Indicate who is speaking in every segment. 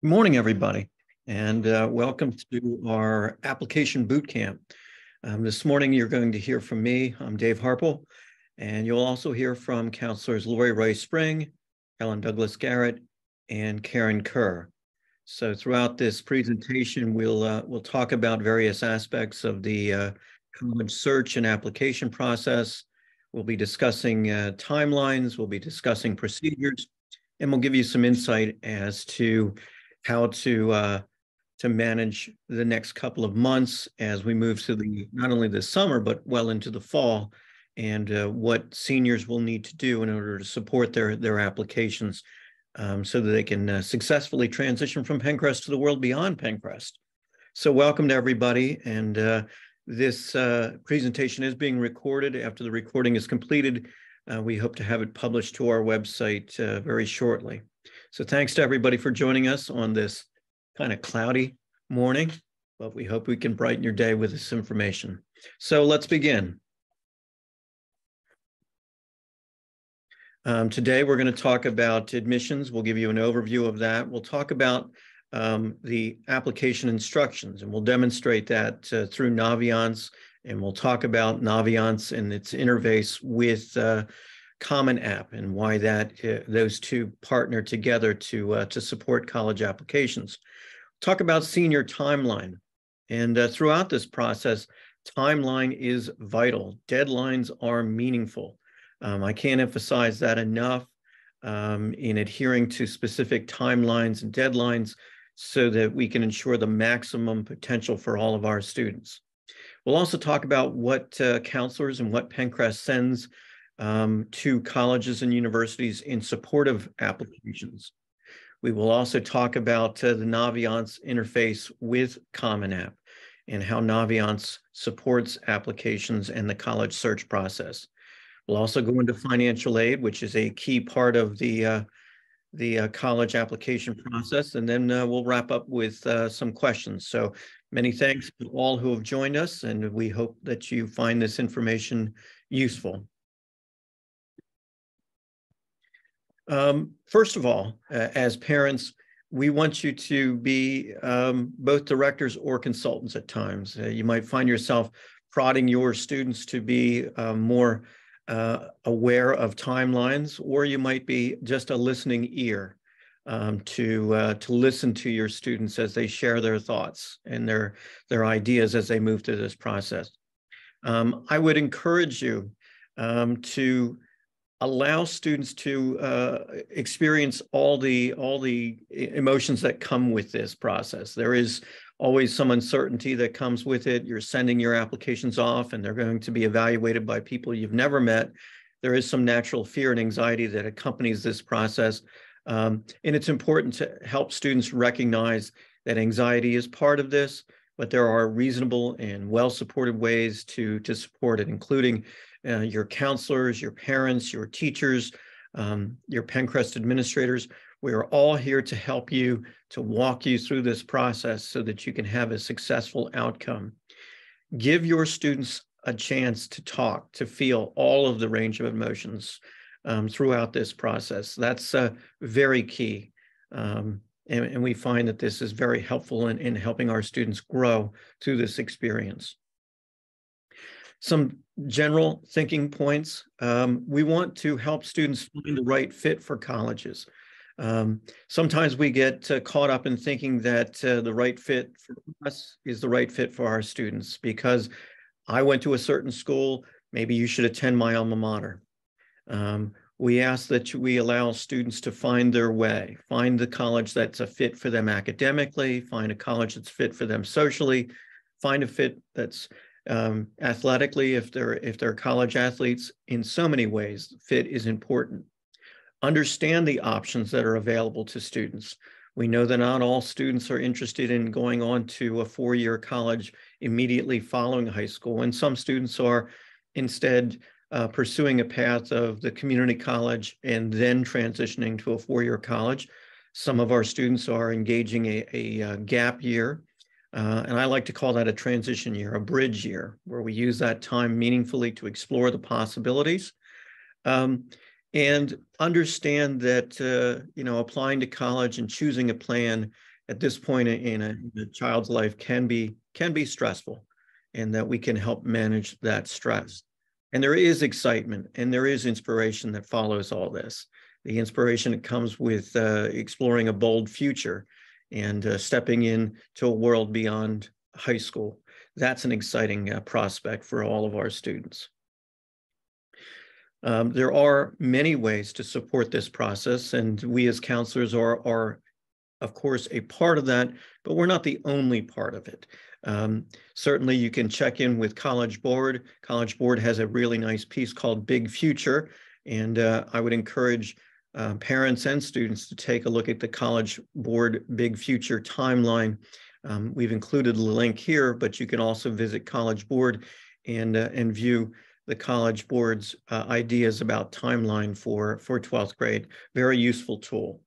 Speaker 1: Good morning, everybody, and uh, welcome to our application boot camp. Um, this morning, you're going to hear from me. I'm Dave Harple, and you'll also hear from counselors Lori Rice Spring, Helen Douglas Garrett, and Karen Kerr. So throughout this presentation, we'll uh, we'll talk about various aspects of the uh, college search and application process. We'll be discussing uh, timelines. We'll be discussing procedures, and we'll give you some insight as to how to uh, to manage the next couple of months as we move to the not only the summer but well into the fall, and uh, what seniors will need to do in order to support their their applications, um, so that they can uh, successfully transition from Penncrest to the world beyond Penncrest. So welcome to everybody, and uh, this uh, presentation is being recorded. After the recording is completed, uh, we hope to have it published to our website very shortly. So thanks to everybody for joining us on this kind of cloudy morning, but we hope we can brighten your day with this information. So let's begin. Um, today, we're going to talk about admissions. We'll give you an overview of that. We'll talk about um, the application instructions, and we'll demonstrate that uh, through Naviance, and we'll talk about Naviance and its interface with uh, Common App and why that uh, those two partner together to uh, to support college applications. Talk about senior timeline, and uh, throughout this process, timeline is vital. Deadlines are meaningful. Um, I can't emphasize that enough um, in adhering to specific timelines and deadlines so that we can ensure the maximum potential for all of our students. We'll also talk about what uh, counselors and what Penncrest sends um, to colleges and universities in support of applications. We will also talk about uh, the Naviance interface with Common App and how Naviance supports applications and the college search process. We'll also go into financial aid, which is a key part of the uh, the uh, college application process, and then uh, we'll wrap up with uh, some questions. So many thanks to all who have joined us, and we hope that you find this information useful. Um, first of all, uh, as parents, we want you to be um, both directors or consultants at times. Uh, you might find yourself prodding your students to be uh, more aware of timelines, or you might be just a listening ear um, to uh, to listen to your students as they share their thoughts and their their ideas as they move through this process. Um, I would encourage you um, to allow students to uh, experience all the all the emotions that come with this process. There is always some uncertainty that comes with it. You're sending your applications off and they're going to be evaluated by people you've never met. There is some natural fear and anxiety that accompanies this process. Um, and it's important to help students recognize that anxiety is part of this, but there are reasonable and well-supported ways to, to support it, including uh, your counselors, your parents, your teachers, um, your Penncrest administrators. We are all here to help you, to walk you through this process so that you can have a successful outcome. Give your students a chance to talk, to feel all of the range of emotions um, throughout this process. That's uh, very key. Um, and, and, we find that this is very helpful in, in helping our students grow through this experience. Some general thinking points. Um, we want to help students find the right fit for colleges. Um, sometimes we get uh, caught up in thinking that uh, the right fit for us is the right fit for our students because I went to a certain school, maybe you should attend my alma mater. Um, we ask that we allow students to find their way, find the college that's a fit for them academically, find a college that's fit for them socially, find a fit that's um, athletically, if they're if they're college athletes, in so many ways, fit is important. Understand the options that are available to students. We know that not all students are interested in going on to a four-year college immediately following high school, and some students are instead uh, pursuing a path of the community college and then transitioning to a four-year college. Some of our students are engaging a, a, a gap year uh, and I like to call that a transition year, a bridge year, where we use that time meaningfully to explore the possibilities um, and understand that, uh, you know, applying to college and choosing a plan at this point in a, in a child's life can be can be stressful and that we can help manage that stress. And there is excitement and there is inspiration that follows all this. The inspiration that comes with uh, exploring a bold future and uh, stepping into a world beyond high school. That's an exciting uh, prospect for all of our students. Um, there are many ways to support this process, and we as counselors are, are, of course, a part of that, but we're not the only part of it. Um, certainly, you can check in with College Board. College Board has a really nice piece called Big Future, and uh, I would encourage uh, parents and students to take a look at the College Board Big Future timeline. Um, we've included a link here, but you can also visit College Board and, uh, and view the College Board's uh, ideas about timeline for, for 12th grade. Very useful tool.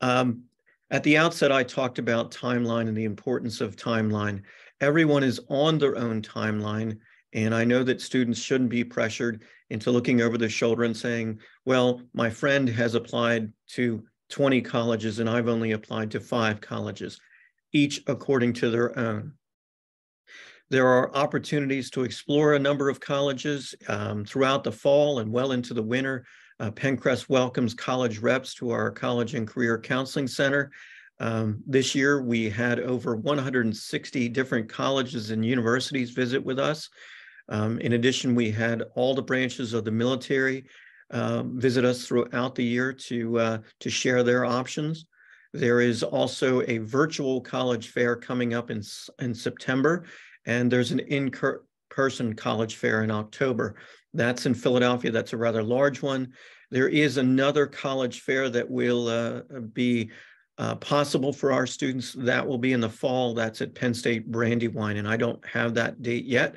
Speaker 1: Um, at the outset, I talked about timeline and the importance of timeline. Everyone is on their own timeline, and I know that students shouldn't be pressured into looking over their shoulder and saying, well, my friend has applied to 20 colleges and I've only applied to five colleges, each according to their own. There are opportunities to explore a number of colleges um, throughout the fall and well into the winter. Uh, Penncrest welcomes college reps to our College and Career Counseling Center. Um, this year, we had over 160 different colleges and universities visit with us. Um, in addition, we had all the branches of the military uh, visit us throughout the year to, uh, to share their options. There is also a virtual college fair coming up in, in September, and there's an in-person college fair in October. That's in Philadelphia. That's a rather large one. There is another college fair that will uh, be uh, possible for our students. That will be in the fall. That's at Penn State Brandywine, and I don't have that date yet,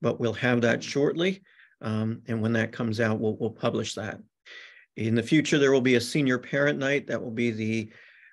Speaker 1: but we'll have that shortly. Um, and when that comes out, we'll, we'll publish that. In the future, there will be a senior parent night. That will be the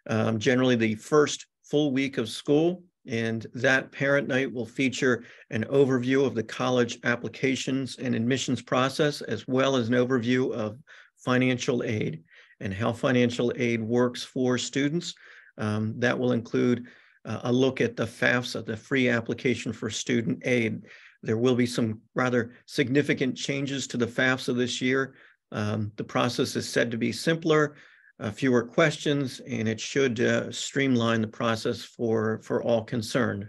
Speaker 1: um, generally the first full week of school. And that parent night will feature an overview of the college applications and admissions process, as well as an overview of financial aid and how financial aid works for students. Um, that will include uh, a look at the FAFSA, the free application for student aid. There will be some rather significant changes to the FAFSA this year. Um, the process is said to be simpler, uh, fewer questions, and it should uh, streamline the process for, for all concerned.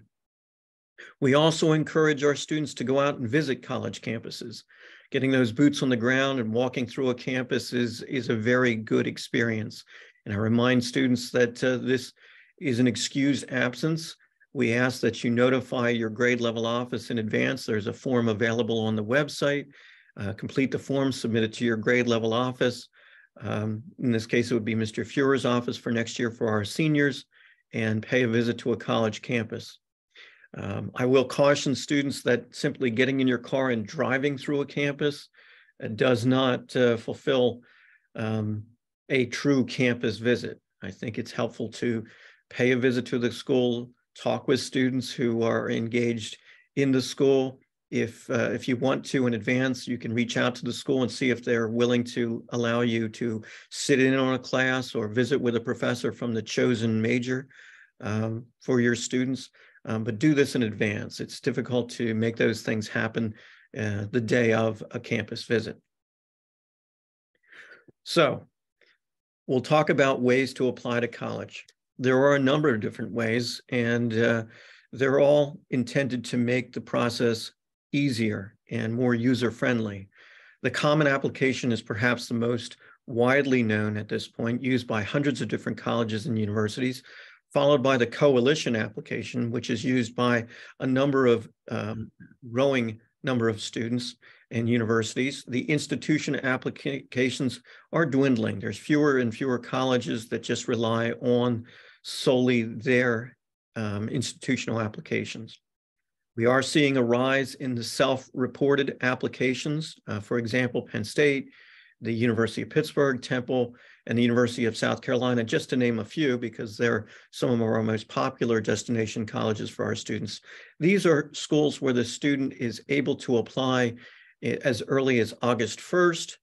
Speaker 1: We also encourage our students to go out and visit college campuses. Getting those boots on the ground and walking through a campus is, is a very good experience. And I remind students that uh, this is an excused absence. We ask that you notify your grade level office in advance. There's a form available on the website. Uh, complete the form, submit it to your grade level office. Um, in this case, it would be Mr. Fuhrer's office for next year for our seniors and pay a visit to a college campus. Um, I will caution students that simply getting in your car and driving through a campus uh, does not uh, fulfill um, a true campus visit. I think it's helpful to pay a visit to the school, talk with students who are engaged in the school, if uh, if you want to in advance, you can reach out to the school and see if they're willing to allow you to sit in on a class or visit with a professor from the chosen major um, for your students. Um, but do this in advance. It's difficult to make those things happen uh, the day of a campus visit. So we'll talk about ways to apply to college. There are a number of different ways, and uh, they're all intended to make the process easier and more user-friendly. The common application is perhaps the most widely known at this point, used by hundreds of different colleges and universities, followed by the coalition application, which is used by a number of um, growing number of students and universities. The institution applications are dwindling. There's fewer and fewer colleges that just rely on solely their um, institutional applications. We are seeing a rise in the self-reported applications. Uh, for example, Penn State, the University of Pittsburgh, Temple, and the University of South Carolina, just to name a few, because they're some of our most popular destination colleges for our students. These are schools where the student is able to apply as early as August 1st,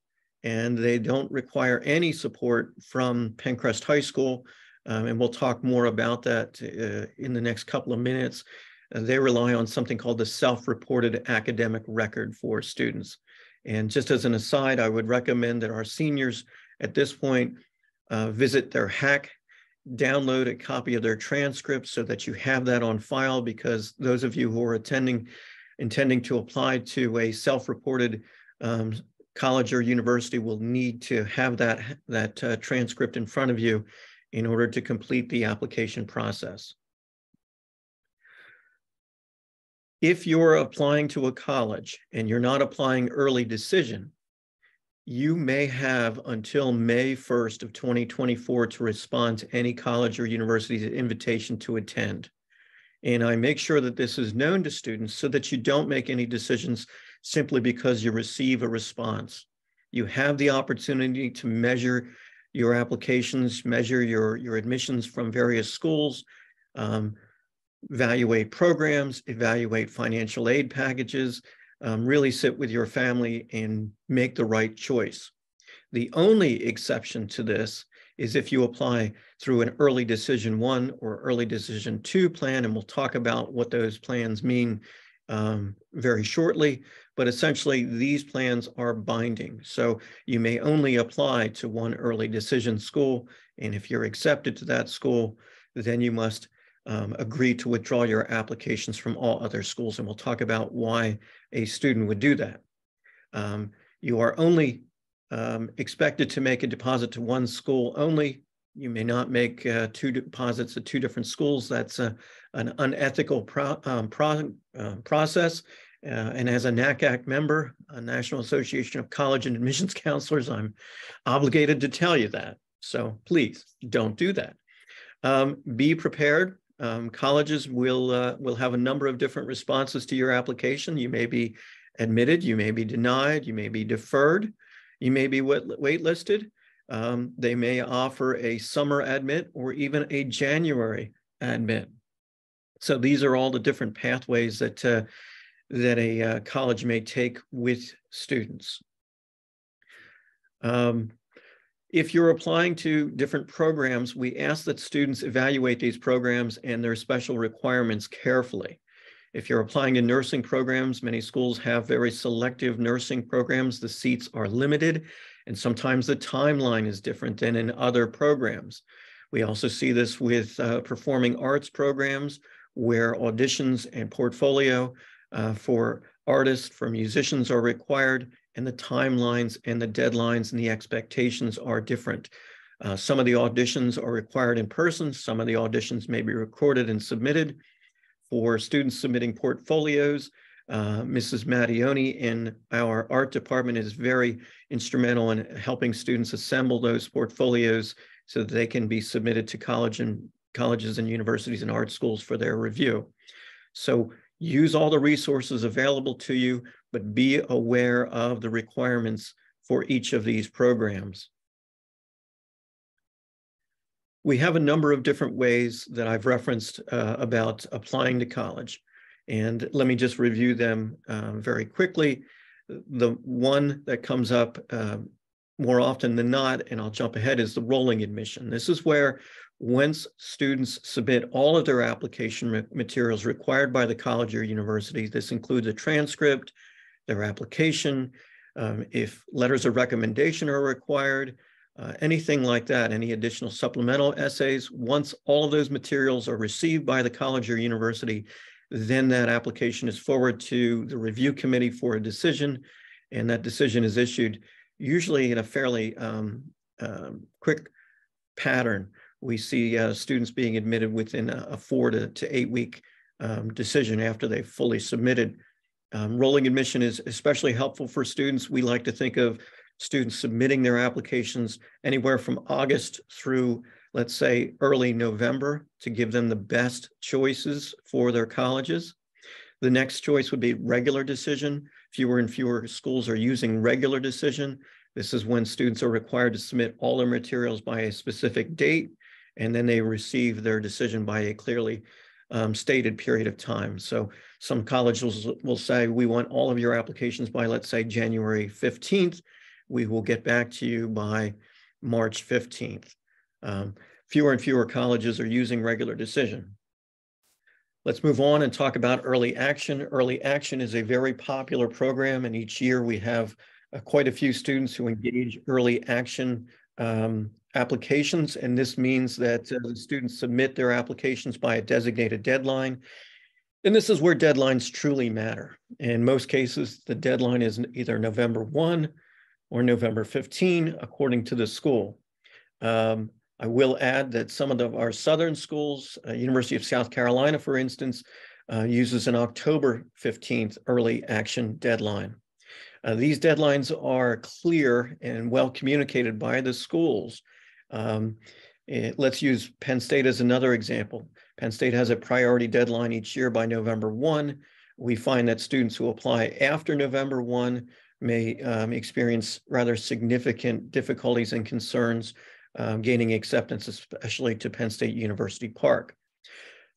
Speaker 1: and they don't require any support from Penncrest High School um, and we'll talk more about that uh, in the next couple of minutes. Uh, they rely on something called the self-reported academic record for students. And just as an aside, I would recommend that our seniors at this point uh, visit their HAC, download a copy of their transcript so that you have that on file because those of you who are attending, intending to apply to a self-reported um, college or university will need to have that, that uh, transcript in front of you in order to complete the application process. If you're applying to a college and you're not applying early decision, you may have until May 1st of 2024 to respond to any college or university's invitation to attend. And I make sure that this is known to students so that you don't make any decisions simply because you receive a response. You have the opportunity to measure your applications, measure your, your admissions from various schools, um, evaluate programs, evaluate financial aid packages, um, really sit with your family and make the right choice. The only exception to this is if you apply through an early decision one or early decision two plan, and we'll talk about what those plans mean um, very shortly, but essentially these plans are binding. So you may only apply to one early decision school, and if you're accepted to that school, then you must um, agree to withdraw your applications from all other schools, and we'll talk about why a student would do that. Um, you are only um, expected to make a deposit to one school only. You may not make uh, two deposits at two different schools. That's a, an unethical pro, um, pro, uh, process. Uh, and as a NACAC member, a National Association of College and Admissions Counselors, I'm obligated to tell you that. So please don't do that. Um, be prepared um, colleges will uh, will have a number of different responses to your application. You may be admitted, you may be denied, you may be deferred, you may be waitlisted. Um, they may offer a summer admit or even a January admit. So these are all the different pathways that uh, that a uh, college may take with students. Um, if you're applying to different programs, we ask that students evaluate these programs and their special requirements carefully. If you're applying to nursing programs, many schools have very selective nursing programs. The seats are limited, and sometimes the timeline is different than in other programs. We also see this with uh, performing arts programs where auditions and portfolio uh, for artists, for musicians are required and the timelines and the deadlines and the expectations are different. Uh, some of the auditions are required in person. Some of the auditions may be recorded and submitted. For students submitting portfolios, uh, Mrs. Mattioni in our art department is very instrumental in helping students assemble those portfolios so that they can be submitted to college and colleges and universities and art schools for their review. So use all the resources available to you but be aware of the requirements for each of these programs. We have a number of different ways that I've referenced uh, about applying to college. And let me just review them uh, very quickly. The one that comes up uh, more often than not, and I'll jump ahead, is the rolling admission. This is where once students submit all of their application materials required by the college or university, this includes a transcript, their application, um, if letters of recommendation are required, uh, anything like that, any additional supplemental essays, once all of those materials are received by the college or university, then that application is forwarded to the review committee for a decision, and that decision is issued usually in a fairly um, um, quick pattern. We see uh, students being admitted within a, a four to, to eight week um, decision after they've fully submitted um, rolling admission is especially helpful for students. We like to think of students submitting their applications anywhere from August through, let's say, early November to give them the best choices for their colleges. The next choice would be regular decision. Fewer and fewer schools are using regular decision. This is when students are required to submit all their materials by a specific date, and then they receive their decision by a clearly um, stated period of time. So some colleges will say, we want all of your applications by, let's say, January 15th. We will get back to you by March 15th. Um, fewer and fewer colleges are using regular decision. Let's move on and talk about early action. Early action is a very popular program, and each year we have uh, quite a few students who engage early action um, applications. And this means that uh, the students submit their applications by a designated deadline. And this is where deadlines truly matter. In most cases, the deadline is either November 1 or November 15, according to the school. Um, I will add that some of the, our southern schools, uh, University of South Carolina, for instance, uh, uses an October 15th early action deadline. Uh, these deadlines are clear and well communicated by the schools. Um, it, eh, let's use Penn State as another example. Penn State has a priority deadline each year by November 1. We find that students who apply after November 1 may um, experience rather significant difficulties and concerns um, gaining acceptance, especially to Penn State University Park.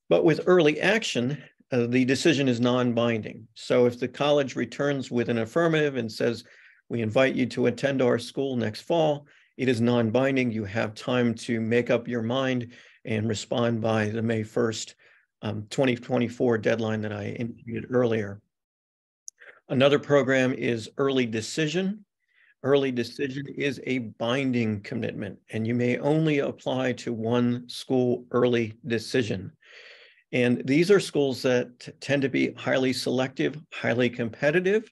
Speaker 1: But with early action, uh, the decision is non-binding. So if the college returns with an affirmative and says, we invite you to attend our school next fall, it is non-binding. You have time to make up your mind and respond by the May 1st, um, 2024 deadline that I indicated earlier. Another program is early decision early decision is a binding commitment, and you may only apply to one school early decision. And these are schools that tend to be highly selective, highly competitive.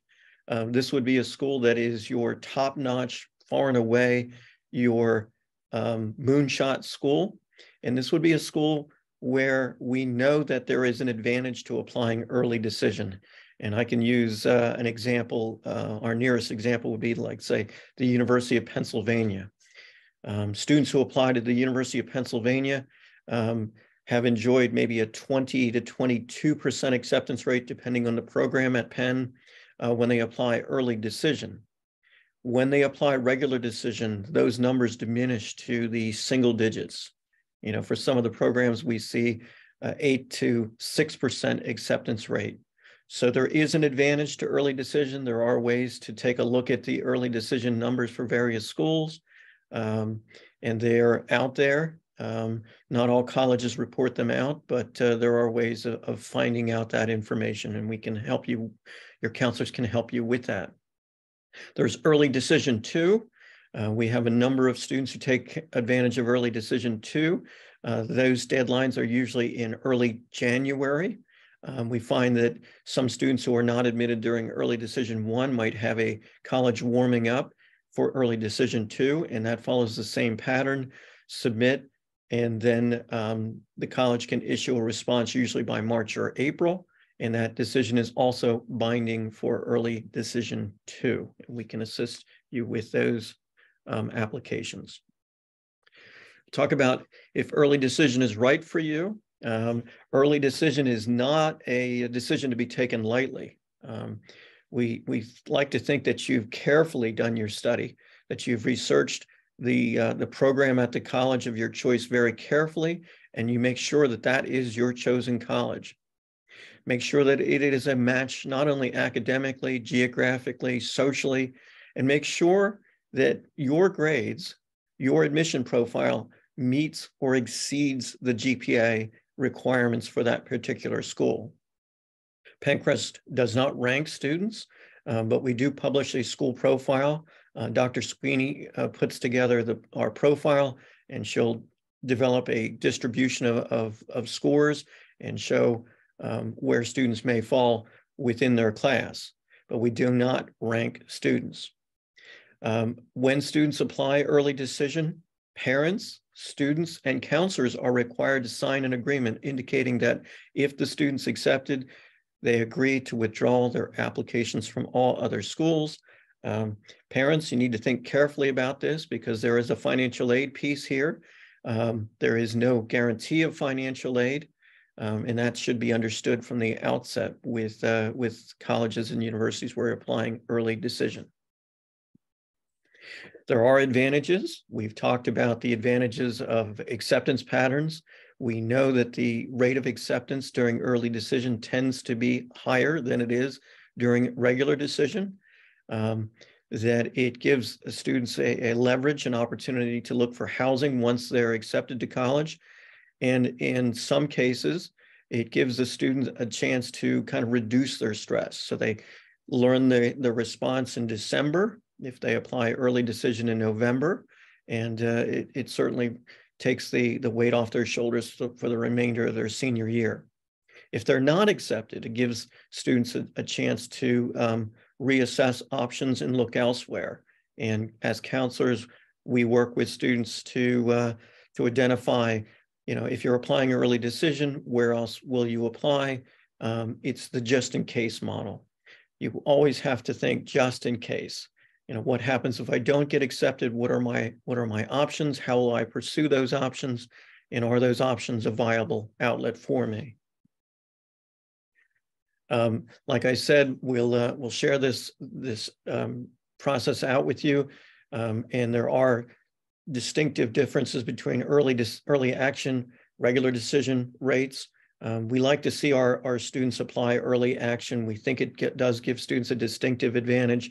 Speaker 1: Um, this would be a school that is your top notch, far and away, your um, moonshot school. And this would be a school where we know that there is an advantage to applying early decision. And I can use uh, an example. Uh, our nearest example would be like, say, the University of Pennsylvania. Um, students who apply to the University of Pennsylvania um, have enjoyed maybe a 20 to 22% acceptance rate, depending on the program at Penn, uh, when they apply early decision. When they apply regular decision, those numbers diminish to the single digits. You know, for some of the programs, we see uh, 8 to 6% acceptance rate. So there is an advantage to early decision. There are ways to take a look at the early decision numbers for various schools. Um, and they're out there. Um, not all colleges report them out, but uh, there are ways of, of, finding out that information and we can help you, your counselors can help you with that. There's early decision two. Uh, we have a number of students who take advantage of early decision two. Uh, those deadlines are usually in early January. Um, we find that some students who are not admitted during early decision one might have a college warming up for early decision two, and that follows the same pattern. Submit, and then um, the college can issue a response usually by March or April, and that decision is also binding for early decision two. We can assist you with those um, applications. Talk about if early decision is right for you. Um, early decision is not a, decision to be taken lightly. Um, we, we like to think that you've carefully done your study, that you've researched the, uh, the program at the college of your choice very carefully, and you make sure that that is your chosen college. Make sure that it is a match not only academically, geographically, socially, and make sure that your grades, your admission profile meets or exceeds the GPA requirements for that particular school. Penncrest does not rank students, um, but we do publish a school profile. Uh, Dr. Sweeney uh, puts together the, our profile and she'll develop a distribution of, of, of scores and show um, where students may fall within their class, but we do not rank students. Um, when students apply early decision, parents students and counselors are required to sign an agreement indicating that if the students accepted, they agree to withdraw their applications from all other schools. Um, parents, you need to think carefully about this because there is a financial aid piece here. Um, there is no guarantee of financial aid, um, and that should be understood from the outset with, uh, with colleges and universities where applying early decision. There are advantages. We've talked about the advantages of acceptance patterns. We know that the rate of acceptance during early decision tends to be higher than it is during regular decision. Um, that it gives students a, a leverage and opportunity to look for housing once they're accepted to college. And in some cases, it gives the students a chance to kind of reduce their stress. So they learn the, the response in December if they apply early decision in November. And uh, it, it certainly takes the, the weight off their shoulders for, the remainder of their senior year. If they're not accepted, it gives students a, a chance to um, reassess options and look elsewhere. And as counselors, we work with students to uh, to identify, you know, if you're applying early decision, where else will you apply? Um, it's the just in case model. You always have to think just in case. You know, what happens if I don't get accepted? What are my what are my options? How will I pursue those options? And are those options a viable outlet for me? Um, like I said, we'll uh, we'll share this this um, process out with you, um, and there are distinctive differences between early early action, regular decision rates. Um, we like to see our our students apply early action. We think it get, does give students a distinctive advantage.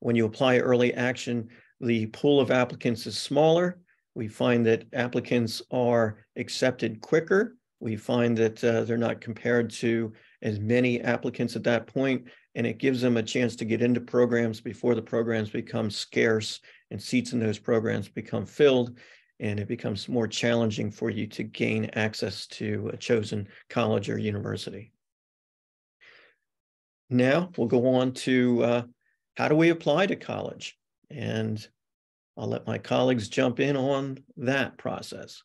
Speaker 1: When you apply early action, the pool of applicants is smaller. We find that applicants are accepted quicker. We find that uh, they're not compared to as many applicants at that point, and it gives them a chance to get into programs before the programs become scarce and seats in those programs become filled, and it becomes more challenging for you to gain access to a chosen college or university. Now we'll go on to uh, how do we apply to college? And I'll let my colleagues jump in on that process.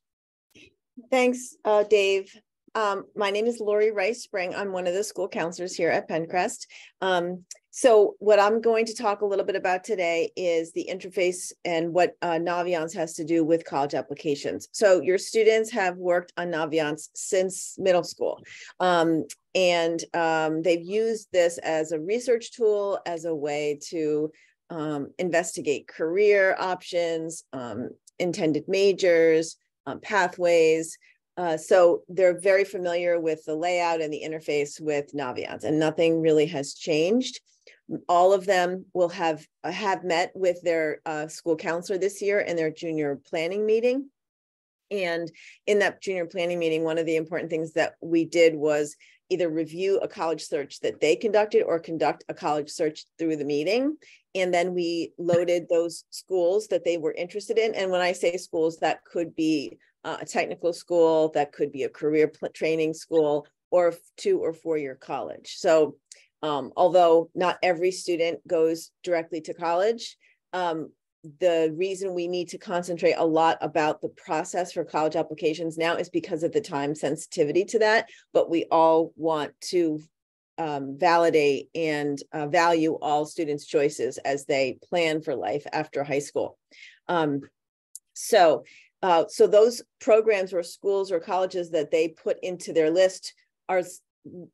Speaker 2: Thanks, uh, Dave. Um, my name is Lori Rice Spring. I'm one of the school counselors here at Penncrest. Um, so what I'm going to talk a little bit about today is the interface and what uh, Naviance has to do with college applications. So your students have worked on Naviance since middle school. Um, and um, they've used this as a research tool, as a way to um, investigate career options, um, intended majors, pathways, uh, so they're very familiar with the layout and the interface with Naviance, and nothing really has changed. All of them will have uh, have met with their uh, school counselor this year in their junior planning meeting. And in that junior planning meeting, one of the important things that we did was either review a college search that they conducted or conduct a college search through the meeting. And then we loaded those schools that they were interested in. And when I say schools, that could be uh, a technical school, that could be a career training school, or two or four year college. So, um, although not every student goes directly to college, um, the reason we need to concentrate a lot about the process for college applications now is because of the time sensitivity to that. But we all want to um, validate and uh, value all students' choices as they plan for life after high school. Um, so uh, so those programs or schools or colleges that they put into their list are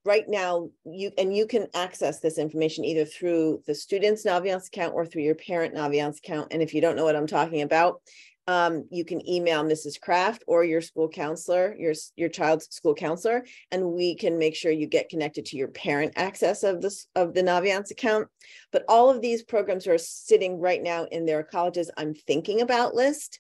Speaker 2: right now you and you can access this information either through the student's Naviance account or through your parent Naviance account. And if you don't know what I'm talking about, um, you can email Mrs. Kraft or your school counselor, your, your child's school counselor, and we can make sure you get connected to your parent access of this of the Naviance account. But all of these programs are sitting right now in their colleges I'm thinking about list.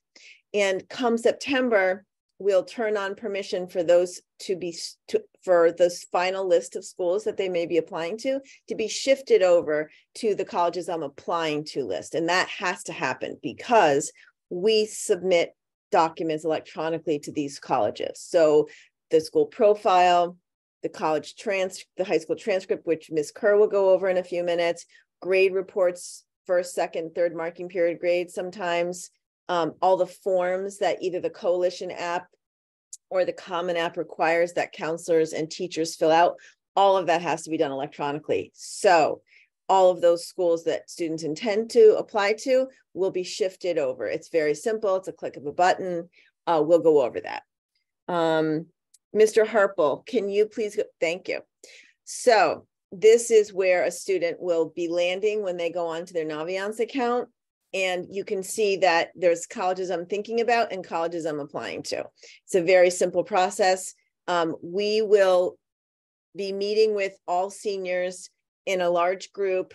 Speaker 2: And come September, we'll turn on permission for those to be to, for this final list of schools that they may be applying to to be shifted over to the colleges I'm applying to list. And that has to happen because we submit documents electronically to these colleges. So the school profile, the college trans, the high school transcript, which Ms. Kerr will go over in a few minutes, grade reports, first, second, third marking period grades sometimes, um, all the forms that either the coalition app or the common app requires that counselors and teachers fill out all of that has to be done electronically. So all of those schools that students intend to apply to will be shifted over. It's very simple. It's a click of a button. Uh, we'll go over that. Um, mr harple can you please go, thank you. So this is where a student will be landing when they go onto their Naviance account and you can see that there's colleges I'm thinking about and colleges I'm applying to. It's a very simple process. Um, we will be meeting with all seniors in a large group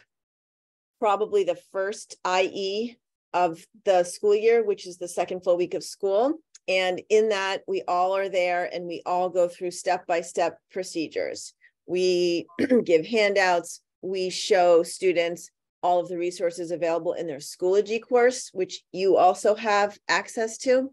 Speaker 2: probably the first IE of the school year, which is the second full week of school. And in that, we all are there and we all go through step by step procedures. We give handouts, we show students all of the resources available in their Schoology course, which you also have access to.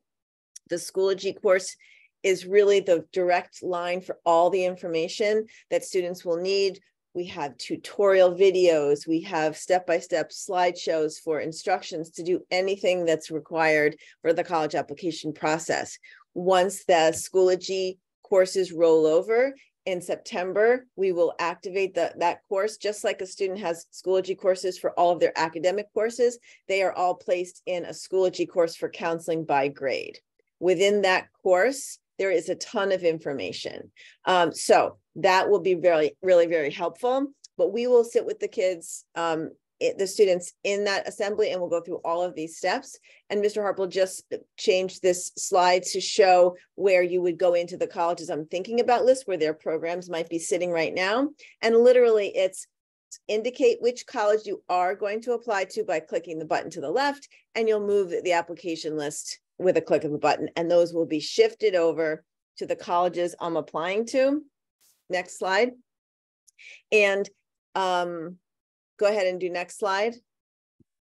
Speaker 2: The Schoology course is really the direct line for all the information that students will need we have tutorial videos, we have step-by-step slideshows for instructions to do anything that's required for the college application process. Once the Schoology courses roll over in September, we will activate the, that course, just like a student has Schoology courses for all of their academic courses, they are all placed in a Schoology course for counseling by grade. Within that course, there is a ton of information. Um, so that will be very, really, very helpful. But we will sit with the kids, um, the students in that assembly, and we'll go through all of these steps. And Mr. Harple just changed this slide to show where you would go into the colleges I'm thinking about list, where their programs might be sitting right now. And literally, it's indicate which college you are going to apply to by clicking the button to the left, and you'll move the application list with a click of a button, and those will be shifted over to the colleges I'm applying to. Next slide. And um, go ahead and do next slide.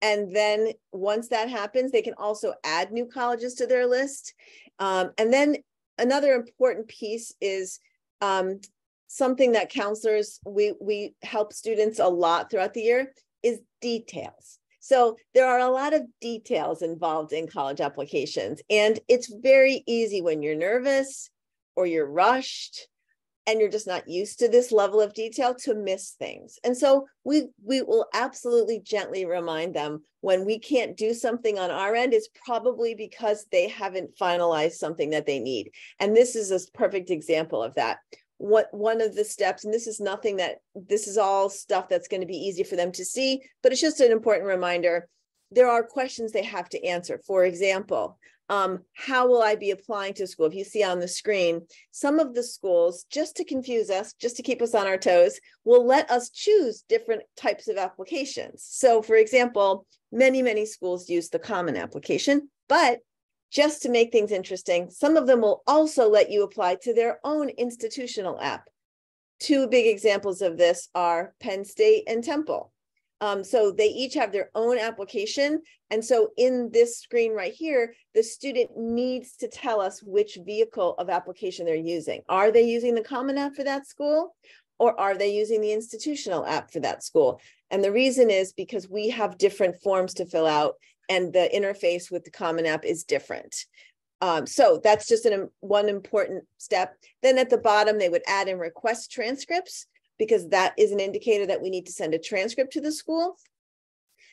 Speaker 2: And then once that happens, they can also add new colleges to their list. Um, and then another important piece is um, something that counselors, we, we help students a lot throughout the year is details. So there are a lot of details involved in college applications, and it's very easy when you're nervous or you're rushed and you're just not used to this level of detail to miss things. And so we we will absolutely gently remind them when we can't do something on our end it's probably because they haven't finalized something that they need. And this is a perfect example of that what one of the steps and this is nothing that this is all stuff that's going to be easy for them to see but it's just an important reminder there are questions they have to answer for example um, how will i be applying to school if you see on the screen some of the schools just to confuse us just to keep us on our toes will let us choose different types of applications so for example many many schools use the common application but just to make things interesting, some of them will also let you apply to their own institutional app. Two big examples of this are Penn State and Temple. Um, so they each have their own application. And so in this screen right here, the student needs to tell us which vehicle of application they're using. Are they using the Common App for that school? Or are they using the institutional app for that school? And the reason is because we have different forms to fill out and the interface with the Common App is different. Um, so that's just an, one important step. Then at the bottom, they would add in request transcripts because that is an indicator that we need to send a transcript to the school.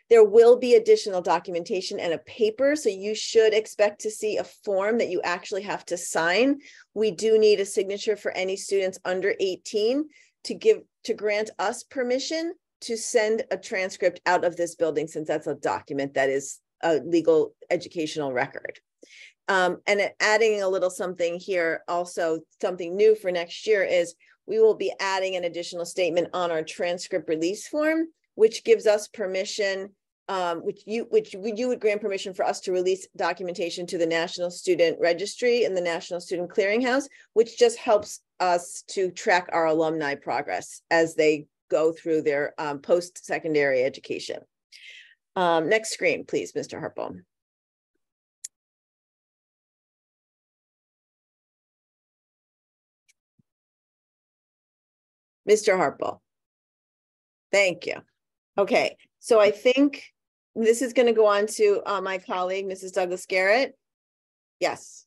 Speaker 2: There will be additional documentation and a paper, so you should expect to see a form that you actually have to sign. We do need a signature for any students under 18 to give to grant us permission to send a transcript out of this building since that's a document that is a legal educational record. Um, and adding a little something here, also something new for next year is we will be adding an additional statement on our transcript release form, which gives us permission, um, which you which you would grant permission for us to release documentation to the National Student Registry and the National Student Clearinghouse, which just helps us to track our alumni progress as they go through their um, post-secondary education. Um, next screen, please, Mr. Harple. Mr. Harple. Thank you. Okay, so I think this is going to go on to uh, my colleague, Mrs. Douglas Garrett. Yes.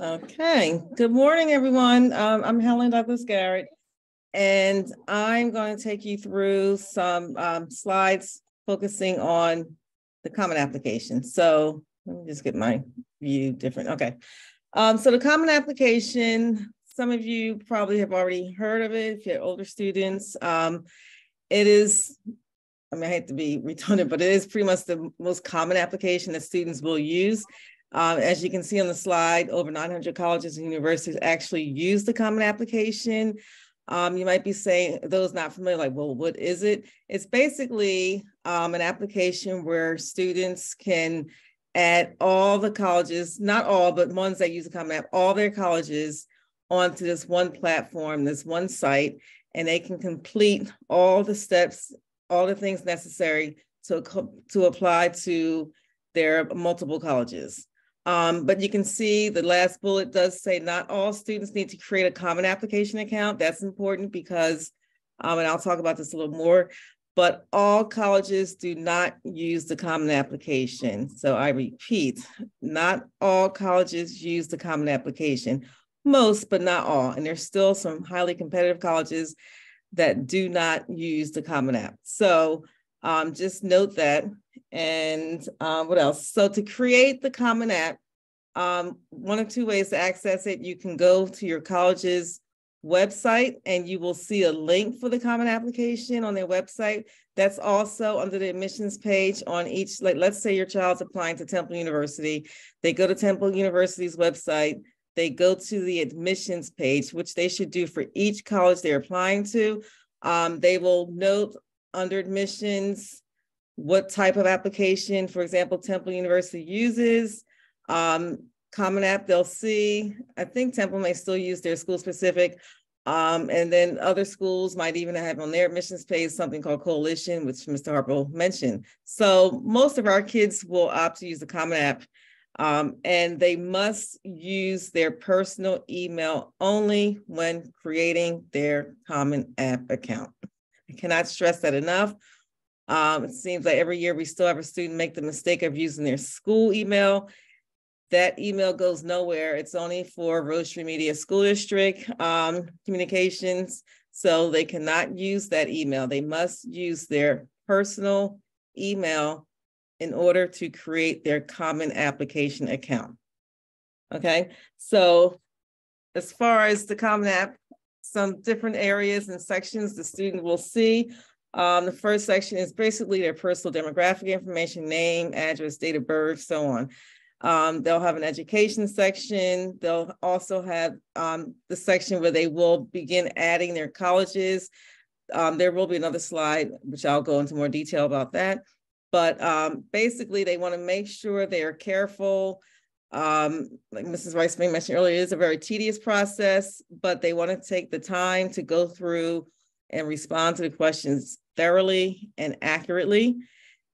Speaker 3: Okay, good morning, everyone. Um, I'm Helen Douglas Garrett, and I'm going to take you through some um, slides focusing on the common application. So let me just get my view different. Okay. Um, so the common application, some of you probably have already heard of it if you're older students. Um, it is, I mean, I hate to be redundant, but it is pretty much the most common application that students will use. Um, as you can see on the slide, over 900 colleges and universities actually use the common application. Um, you might be saying, those not familiar, like, well, what is it? It's basically um, an application where students can add all the colleges, not all, but ones that use the Common App, all their colleges onto this one platform, this one site, and they can complete all the steps, all the things necessary to, to apply to their multiple colleges. Um, but you can see the last bullet does say not all students need to create a common application account. That's important because, um, and I'll talk about this a little more, but all colleges do not use the common application. So I repeat, not all colleges use the common application, most, but not all. And there's still some highly competitive colleges that do not use the common app. So um, just note that. And uh, what else? So to create the common app, um, one of two ways to access it, you can go to your college's website and you will see a link for the common application on their website. That's also under the admissions page on each, like let's say your child's applying to Temple University. They go to Temple University's website, they go to the admissions page, which they should do for each college they're applying to. Um, they will note under admissions what type of application, for example, Temple University uses. Um, Common App, they'll see. I think Temple may still use their school specific. Um, and then other schools might even have on their admissions page something called Coalition, which Mr. Harple mentioned. So most of our kids will opt to use the Common App um, and they must use their personal email only when creating their Common App account. I cannot stress that enough. Um, it seems like every year we still have a student make the mistake of using their school email that email goes nowhere. It's only for Rose Media School District um, communications. So they cannot use that email. They must use their personal email in order to create their common application account. Okay, so as far as the common app, some different areas and sections the student will see. Um, the first section is basically their personal demographic information, name, address, date of birth, so on. Um, they'll have an education section. They'll also have um, the section where they will begin adding their colleges. Um, there will be another slide, which I'll go into more detail about that. But um, basically, they want to make sure they are careful. Um, like Mrs. Rice mentioned earlier, it is a very tedious process, but they want to take the time to go through and respond to the questions thoroughly and accurately.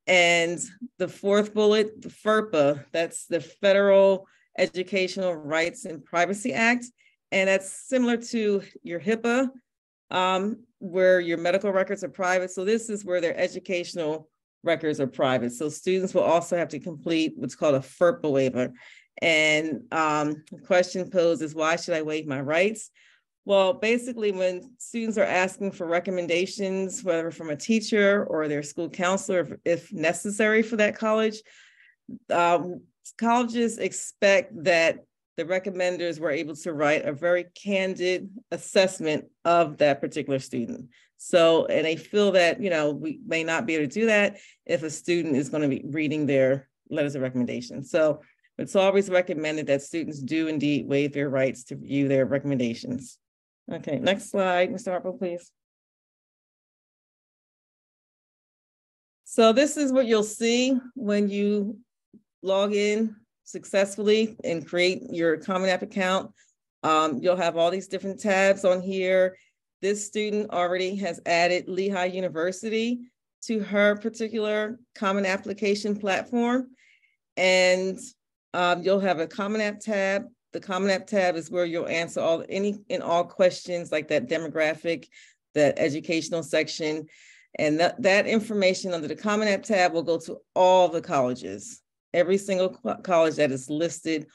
Speaker 3: And the fourth bullet, the FERPA, that's the Federal Educational Rights and Privacy Act. And that's similar to your HIPAA, um, where your medical records are private. So this is where their educational records are private. So students will also have to complete what's called a FERPA waiver. And um, the question posed is why should I waive my rights? Well, basically, when students are asking for recommendations, whether from a teacher or their school counselor, if, necessary for that college, um, colleges expect that the recommenders were able to write a very candid assessment of that particular student. So, and they feel that, you know, we may not be able to do that if a student is going to be reading their letters of recommendation. So it's always recommended that students do indeed waive their rights to view their recommendations. Okay, next slide, Mr. Harple, please. So this is what you'll see when you log in successfully and create your Common App account. Um, you'll have all these different tabs on here. This student already has added Lehigh University to her particular Common Application platform. And um, you'll have a Common App tab the Common App tab is where you'll answer all any and all questions like that demographic, that educational section. And that, that information under the Common App tab will go to all the colleges, every single college that is listed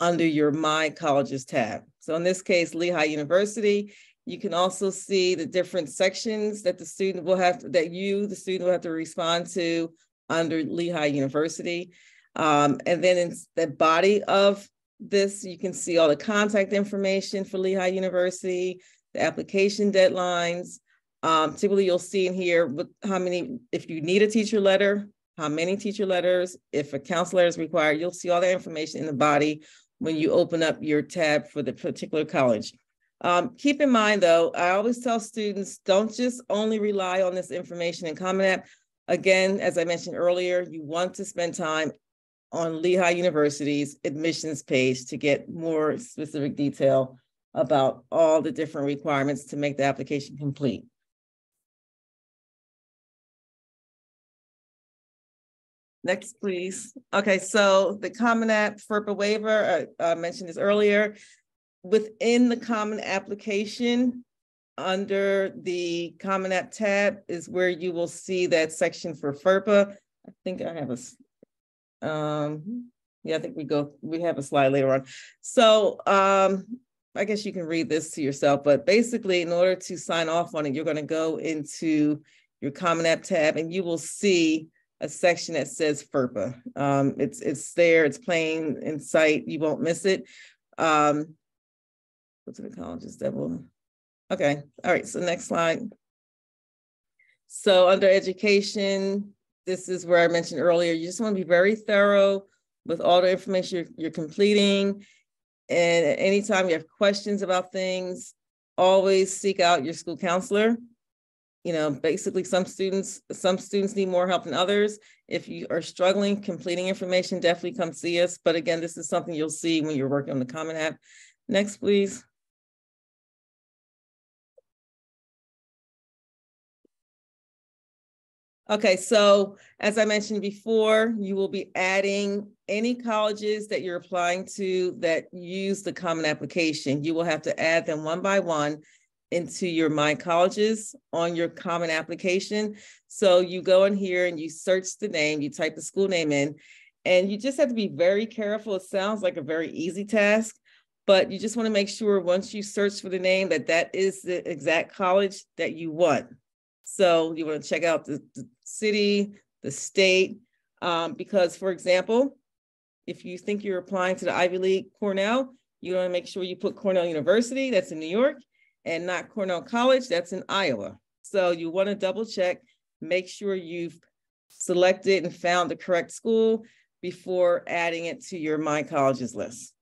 Speaker 3: under your My Colleges tab. So in this case, Lehigh University, you can also see the different sections that the student will have, to, that you, the student will have to respond to under Lehigh University. Um, and then in the body of this, you can see all the contact information for Lehigh University, the application deadlines. Um, typically, you'll see in here with how many, if you need a teacher letter, how many teacher letters, if a counselor is required, you'll see all that information in the body when you open up your tab for the particular college. Um, keep in mind though, I always tell students, don't just only rely on this information in Common App, Again, as I mentioned earlier, you want to spend time on Lehigh University's admissions page to get more specific detail about all the different requirements to make the application complete. Next, please. Okay, so the Common App FERPA waiver, I, I mentioned this earlier. Within the Common Application, under the Common App tab is where you will see that section for FERPA. I think I have a, um, yeah, I think we go, we have a slide later on. So um, I guess you can read this to yourself, but basically in order to sign off on it, you're gonna go into your Common App tab and you will see a section that says FERPA. Um, it's it's there, it's plain in sight, you won't miss it. Um, go to the colleges that will. Okay, all right, so next slide. So under education, this is where I mentioned earlier, you just want to be very thorough with all the information you're, you're completing. And anytime you have questions about things, always seek out your school counselor you know, basically some students, some students need more help than others. If you are struggling completing information, definitely come see us. But again, this is something you'll see when you're working on the Common App. Next, please. Okay, so as I mentioned before, you will be adding any colleges that you're applying to that use the common application. You will have to add them one by one into your My Colleges on your common application. So you go in here and you search the name, you type the school name in, and you just have to be very careful. It sounds like a very easy task, but you just want to make sure once you search for the name that that is the exact college that you want. So you want to check out the, the city, the state, um, because for example, if you think you're applying to the Ivy League Cornell, you want to make sure you put Cornell University, that's in New York, and not Cornell College, that's in Iowa. So you want to double check, make sure you've selected and found the correct school before adding it to your My Colleges list.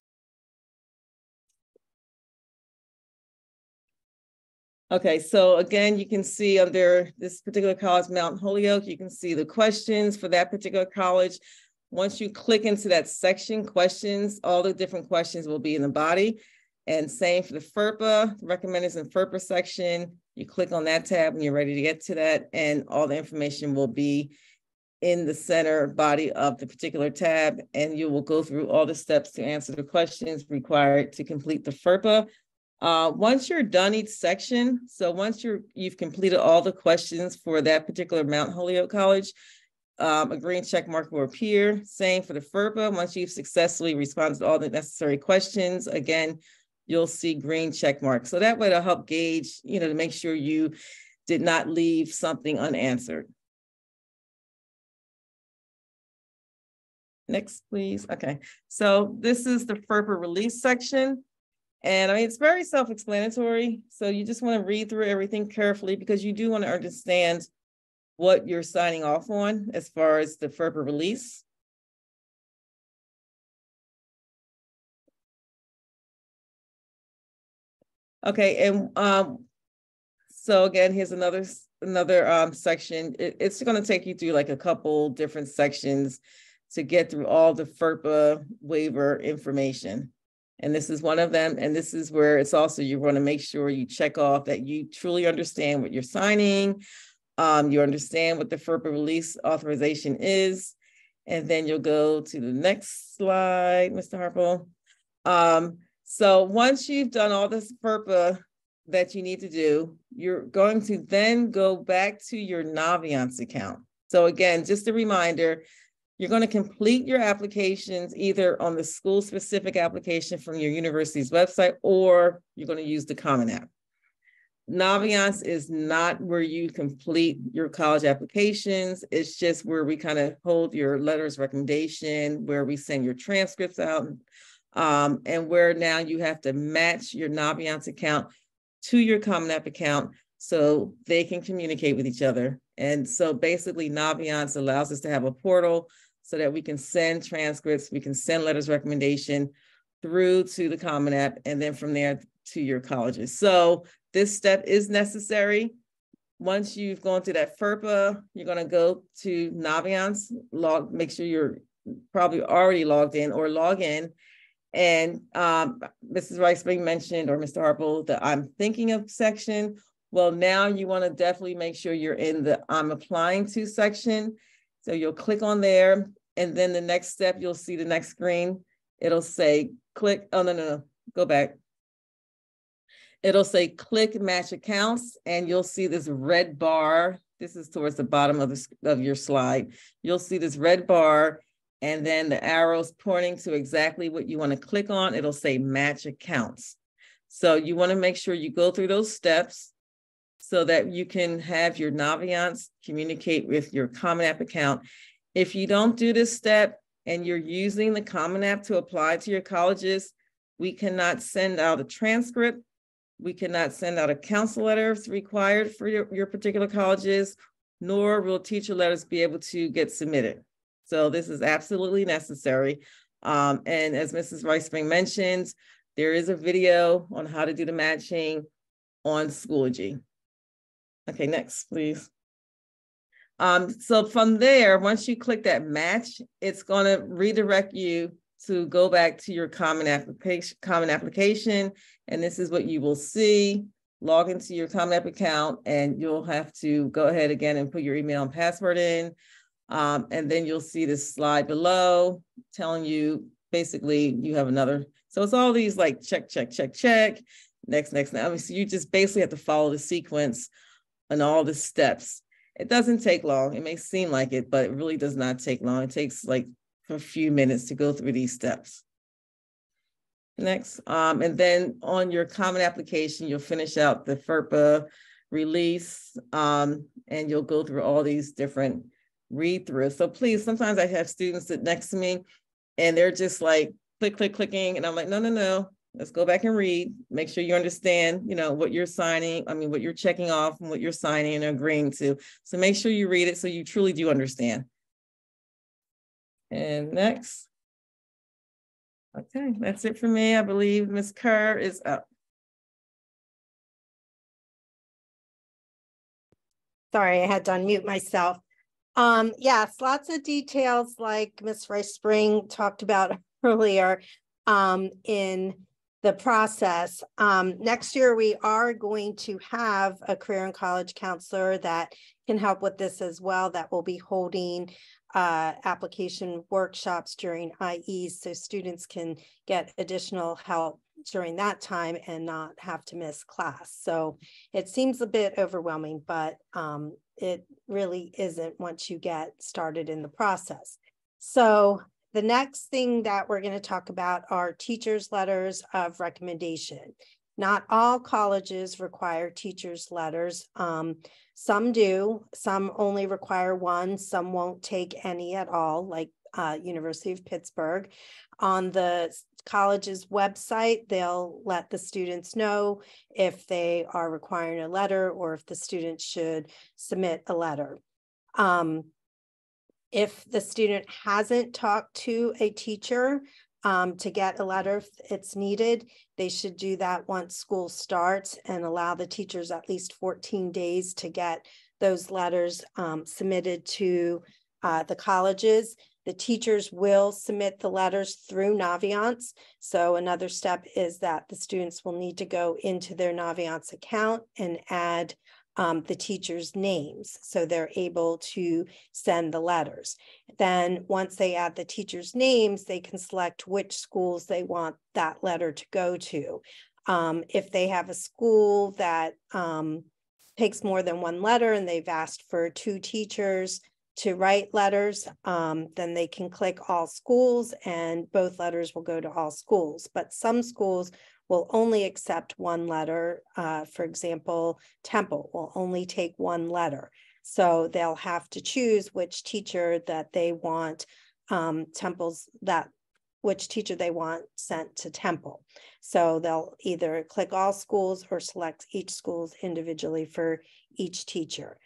Speaker 3: Okay, so again, you can see under this particular college, Mount Holyoke, you can see the questions for that particular college. Once you click into that section, questions, all the different questions will be in the body. And same for the FERPA, recommended in FERPA section. You click on that tab when you're ready to get to that, and all the information will be in the center body of the particular tab, and you will go through all the steps to answer the questions required to complete the FERPA. Uh, once you're done each section, so once you're you've completed all the questions for that particular Mount Holyoke College, um, a green check mark will appear. Same for the FERPA. Once you've successfully responded to all the necessary questions, again, you'll see green check marks. So that way to help gauge, you know, to make sure you did not leave something unanswered. Next, please. Okay, so this is the FERPA release section. And I mean, it's very self-explanatory. So you just want to read through everything carefully because you do want to understand what you're signing off on as far as the FERPA release. Okay, and um, so again, here's another another um section. It, it's going to take you through like a couple different sections to get through all the FERPA waiver information. And this is one of them. And this is where it's also you want to make sure you check off that you truly understand what you're signing. Um, you understand what the FERPA release authorization is. And then you'll go to the next slide, Mr. Harple. Um, so once you've done all this FERPA that you need to do, you're going to then go back to your Naviance account. So again, just a reminder, you're going to complete your applications either on the school specific application from your university's website or you're going to use the Common App. Naviance is not where you complete your college applications. It's just where we kind of hold your letters recommendation, where we send your transcripts out, um, and where now you have to match your Naviance account to your Common App account so they can communicate with each other. And so basically Naviance allows us to have a portal so that we can send transcripts, we can send letters recommendation through to the Common App, and then from there to your colleges. So this step is necessary. once you've gone through that FERPA, you're gonna go to Naviance, log, make sure you're probably already logged in or log in. And um, Mrs. Rice-Spring mentioned, or Mr. Harple, the I'm thinking of section. Well, now you wanna definitely make sure you're in the I'm applying to section. So you'll click on there and then the next step, you'll see the next screen. It'll say click, oh, no, no, no, go back. It'll say click match accounts and you'll see this red bar. This is towards the bottom of, the, of your slide. You'll see this red bar and then the arrows pointing to exactly what you want to click on. It'll say match accounts. So you want to make sure you go through those steps so that you can have your Naviance communicate with your Common App account. If you don't do this step and you're using the Common App to apply to your colleges, we cannot send out a transcript. We cannot send out a council letter if required for your, your particular colleges, nor will teacher letters be able to get submitted. So this is absolutely necessary. Um, and as Mrs. Rice-Spring mentioned, there is a video on how to do the matching on Schoology. Okay, next, please. Um, so from there, once you click that match, it's going to redirect you to go back to your common application, common application. And this is what you will see. Log into your common app account and you'll have to go ahead again and put your email and password in. Um, and then you'll see this slide below telling you basically you have another. So it's all these like check, check, check, check, next, next, next. So you just basically have to follow the sequence and all the steps. It doesn't take long. It may seem like it, but it really does not take long. It takes like a few minutes to go through these steps. Next, um, and then on your common application, you'll finish out the FERPA release, um, and you'll go through all these different read throughs. So please, sometimes I have students sit next to me and they're just like click, click, clicking. And I'm like, no, no, no, let's go back and read. Make sure you understand you know what you're signing i mean what you're checking off and what you're signing and agreeing to. So make sure you read it so you truly do understand. And next. Okay that's it for me. I believe Ms. kerr is up.
Speaker 4: Sorry i had to unmute myself. Um yes lots of details like miss rice spring talked about earlier um in the process. Um, next year, we are going to have a career and college counselor that can help with this as well, that will be holding uh, application workshops during IEs so students can get additional help during that time and not have to miss class. So it seems a bit overwhelming, but um, it really isn't once you get started in the process. So the next thing that we're going to talk about are teachers' letters of recommendation. Not all colleges require teachers' letters. Um, some do, some only require one, some won't take any at all, like uh, University of Pittsburgh. On the college's website, they'll let the students know if they are requiring a letter or if the student should submit a letter. Um, if the student hasn't talked to a teacher um, to get a letter if it's needed, they should do that once school starts and allow the teachers at least 14 days to get those letters um, submitted to uh, the colleges. The teachers will submit the letters through Naviance. So another step is that the students will need to go into their Naviance account and add um, the teachers' names. So they're able to send the letters. Then once they add the teachers' names, they can select which schools they want that letter to go to. Um, if they have a school that um, takes more than one letter and they've asked for two teachers to write letters, um, then they can click all schools and both letters will go to all schools. But some schools will only accept one letter. Uh, for example, Temple will only take one letter. So they'll have to choose which teacher that they want um, Temple's that which teacher they want sent to Temple. So they'll either click all schools or select each schools individually for each teacher.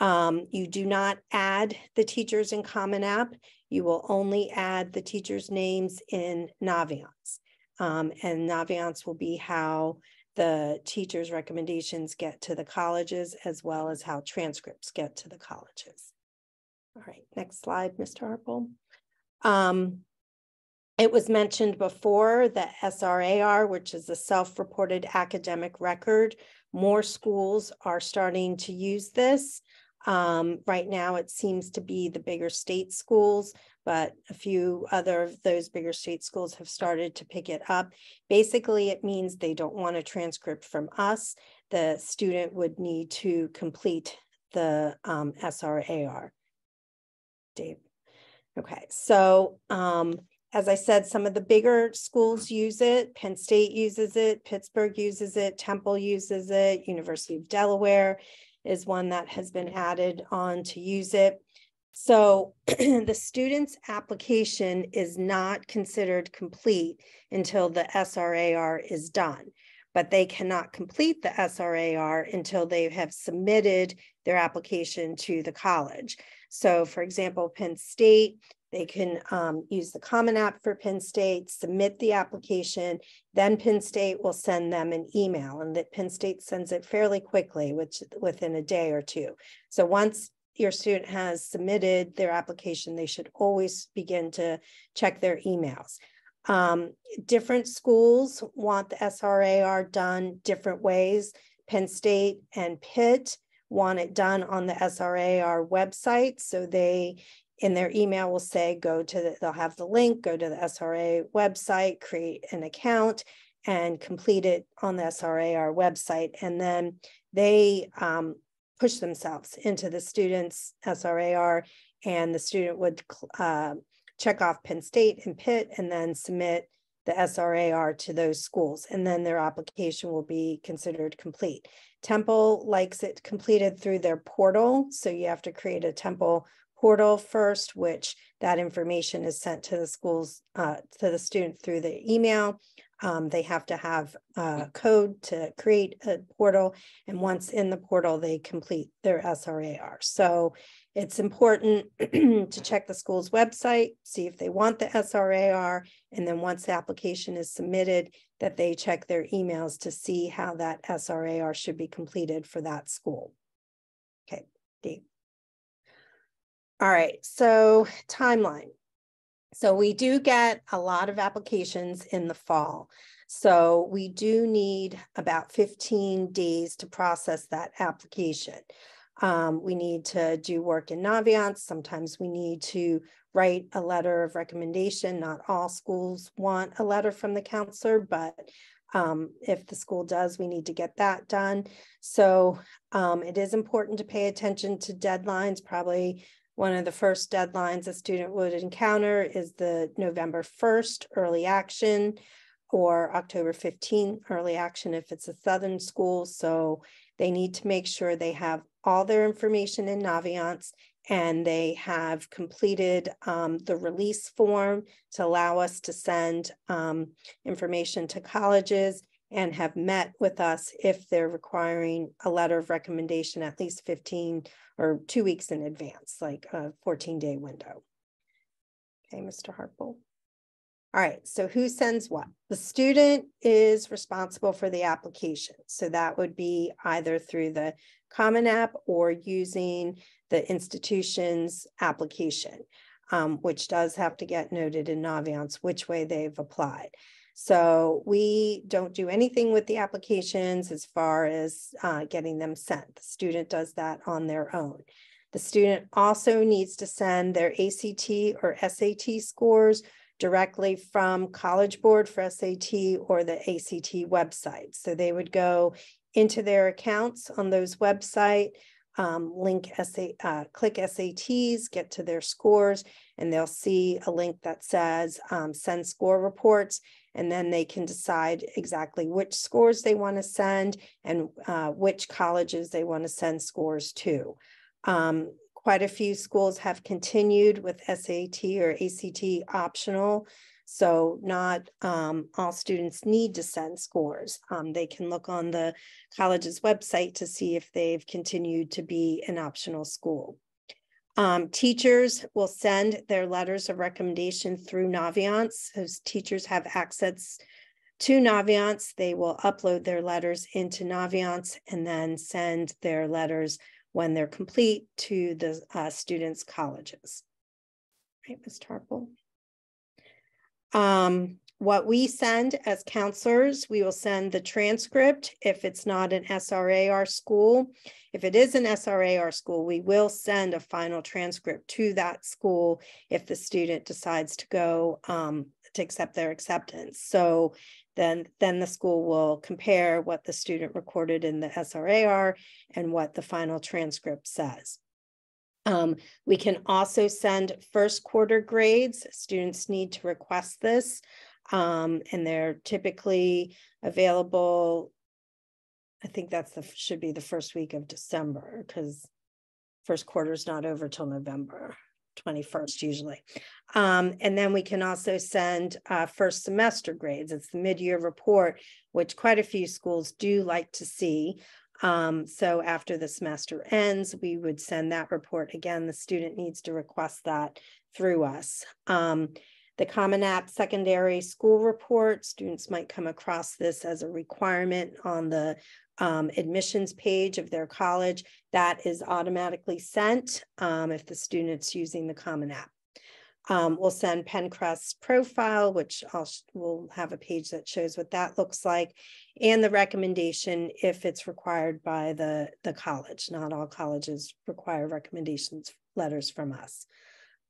Speaker 4: Um, you do not add the teachers in Common App. You will only add the teachers' names in Naviance. Um, and Naviance will be how the teachers' recommendations get to the colleges as well as how transcripts get to the colleges. All right, next slide, Mr. Harple. Um, it was mentioned before the SRAR, which is a self-reported academic record. More schools are starting to use this. Um, right now, it seems to be the bigger state schools, but a few other of those bigger state schools have started to pick it up. Basically, it means they don't want a transcript from us. The student would need to complete the um, SRAR. Dave. Okay, so um, as I said, some of the bigger schools use it. Penn State uses it, Pittsburgh uses it, Temple uses it, University of Delaware is one that has been added on to use it. So the student's application is not considered complete until the SRAR is done, but they cannot complete the SRAR until they have submitted their application to the college. So for example, Penn State, they can um, use the Common App for Penn State, submit the application, then Penn State will send them an email and that Penn State sends it fairly quickly, which within a day or two. So once your student has submitted their application, they should always begin to check their emails. Um, different schools want the SRAR done different ways. Penn State and Pitt want it done on the SRAR website. So they, in their email, will say, go to the, they'll have the link, go to the SRA website, create an account, and complete it on the SRAR website. And then they um, push themselves into the student's SRAR, and the student would uh, check off Penn State and Pitt and then submit the SRAR to those schools, and then their application will be considered complete. Temple likes it completed through their portal, so you have to create a Temple portal first, which that information is sent to the schools, uh, to the student through the email. Um, they have to have a code to create a portal. And once in the portal, they complete their SRAR. So it's important to check the school's website, see if they want the SRAR. And then once the application is submitted, that they check their emails to see how that SRAR should be completed for that school. Okay, Dave. All right, so timeline. So we do get a lot of applications in the fall. So we do need about 15 days to process that application. Um, we need to do work in Naviance. Sometimes we need to write a letter of recommendation. Not all schools want a letter from the counselor, but um, if the school does, we need to get that done. So um, it is important to pay attention to deadlines, probably one of the first deadlines a student would encounter is the November 1st early action or October 15th early action if it's a Southern school. So they need to make sure they have all their information in Naviance and they have completed um, the release form to allow us to send um, information to colleges and have met with us if they're requiring a letter of recommendation at least 15 or two weeks in advance, like a 14 day window. Okay, Mr. Harple. All right, so who sends what? The student is responsible for the application. So that would be either through the Common App or using the institution's application, um, which does have to get noted in Naviance which way they've applied. So we don't do anything with the applications as far as uh, getting them sent. The student does that on their own. The student also needs to send their ACT or SAT scores directly from College Board for SAT or the ACT website. So they would go into their accounts on those website, um, link SA, uh, click SATs, get to their scores, and they'll see a link that says um, send score reports and then they can decide exactly which scores they want to send and uh, which colleges they want to send scores to. Um, quite a few schools have continued with SAT or ACT optional. So not um, all students need to send scores. Um, they can look on the college's website to see if they've continued to be an optional school. Um, teachers will send their letters of recommendation through Naviance. Those teachers have access to Naviance. They will upload their letters into Naviance and then send their letters when they're complete to the uh, students' colleges. Right, Ms. Tarple? Um, what we send as counselors, we will send the transcript if it's not an SRAR school. If it is an SRAR school, we will send a final transcript to that school if the student decides to go um, to accept their acceptance. So then, then the school will compare what the student recorded in the SRAR and what the final transcript says. Um, we can also send first quarter grades. Students need to request this, um, and they're typically available. I think that's the should be the first week of December because first quarter is not over till November 21st usually. Um, and then we can also send uh, first semester grades. It's the mid-year report, which quite a few schools do like to see. Um, so after the semester ends, we would send that report. Again, the student needs to request that through us. Um, the Common App secondary school report, students might come across this as a requirement on the um, admissions page of their college. That is automatically sent um, if the student's using the Common App. Um, we'll send Penncrest profile, which I'll we'll have a page that shows what that looks like, and the recommendation if it's required by the the college. Not all colleges require recommendations letters from us.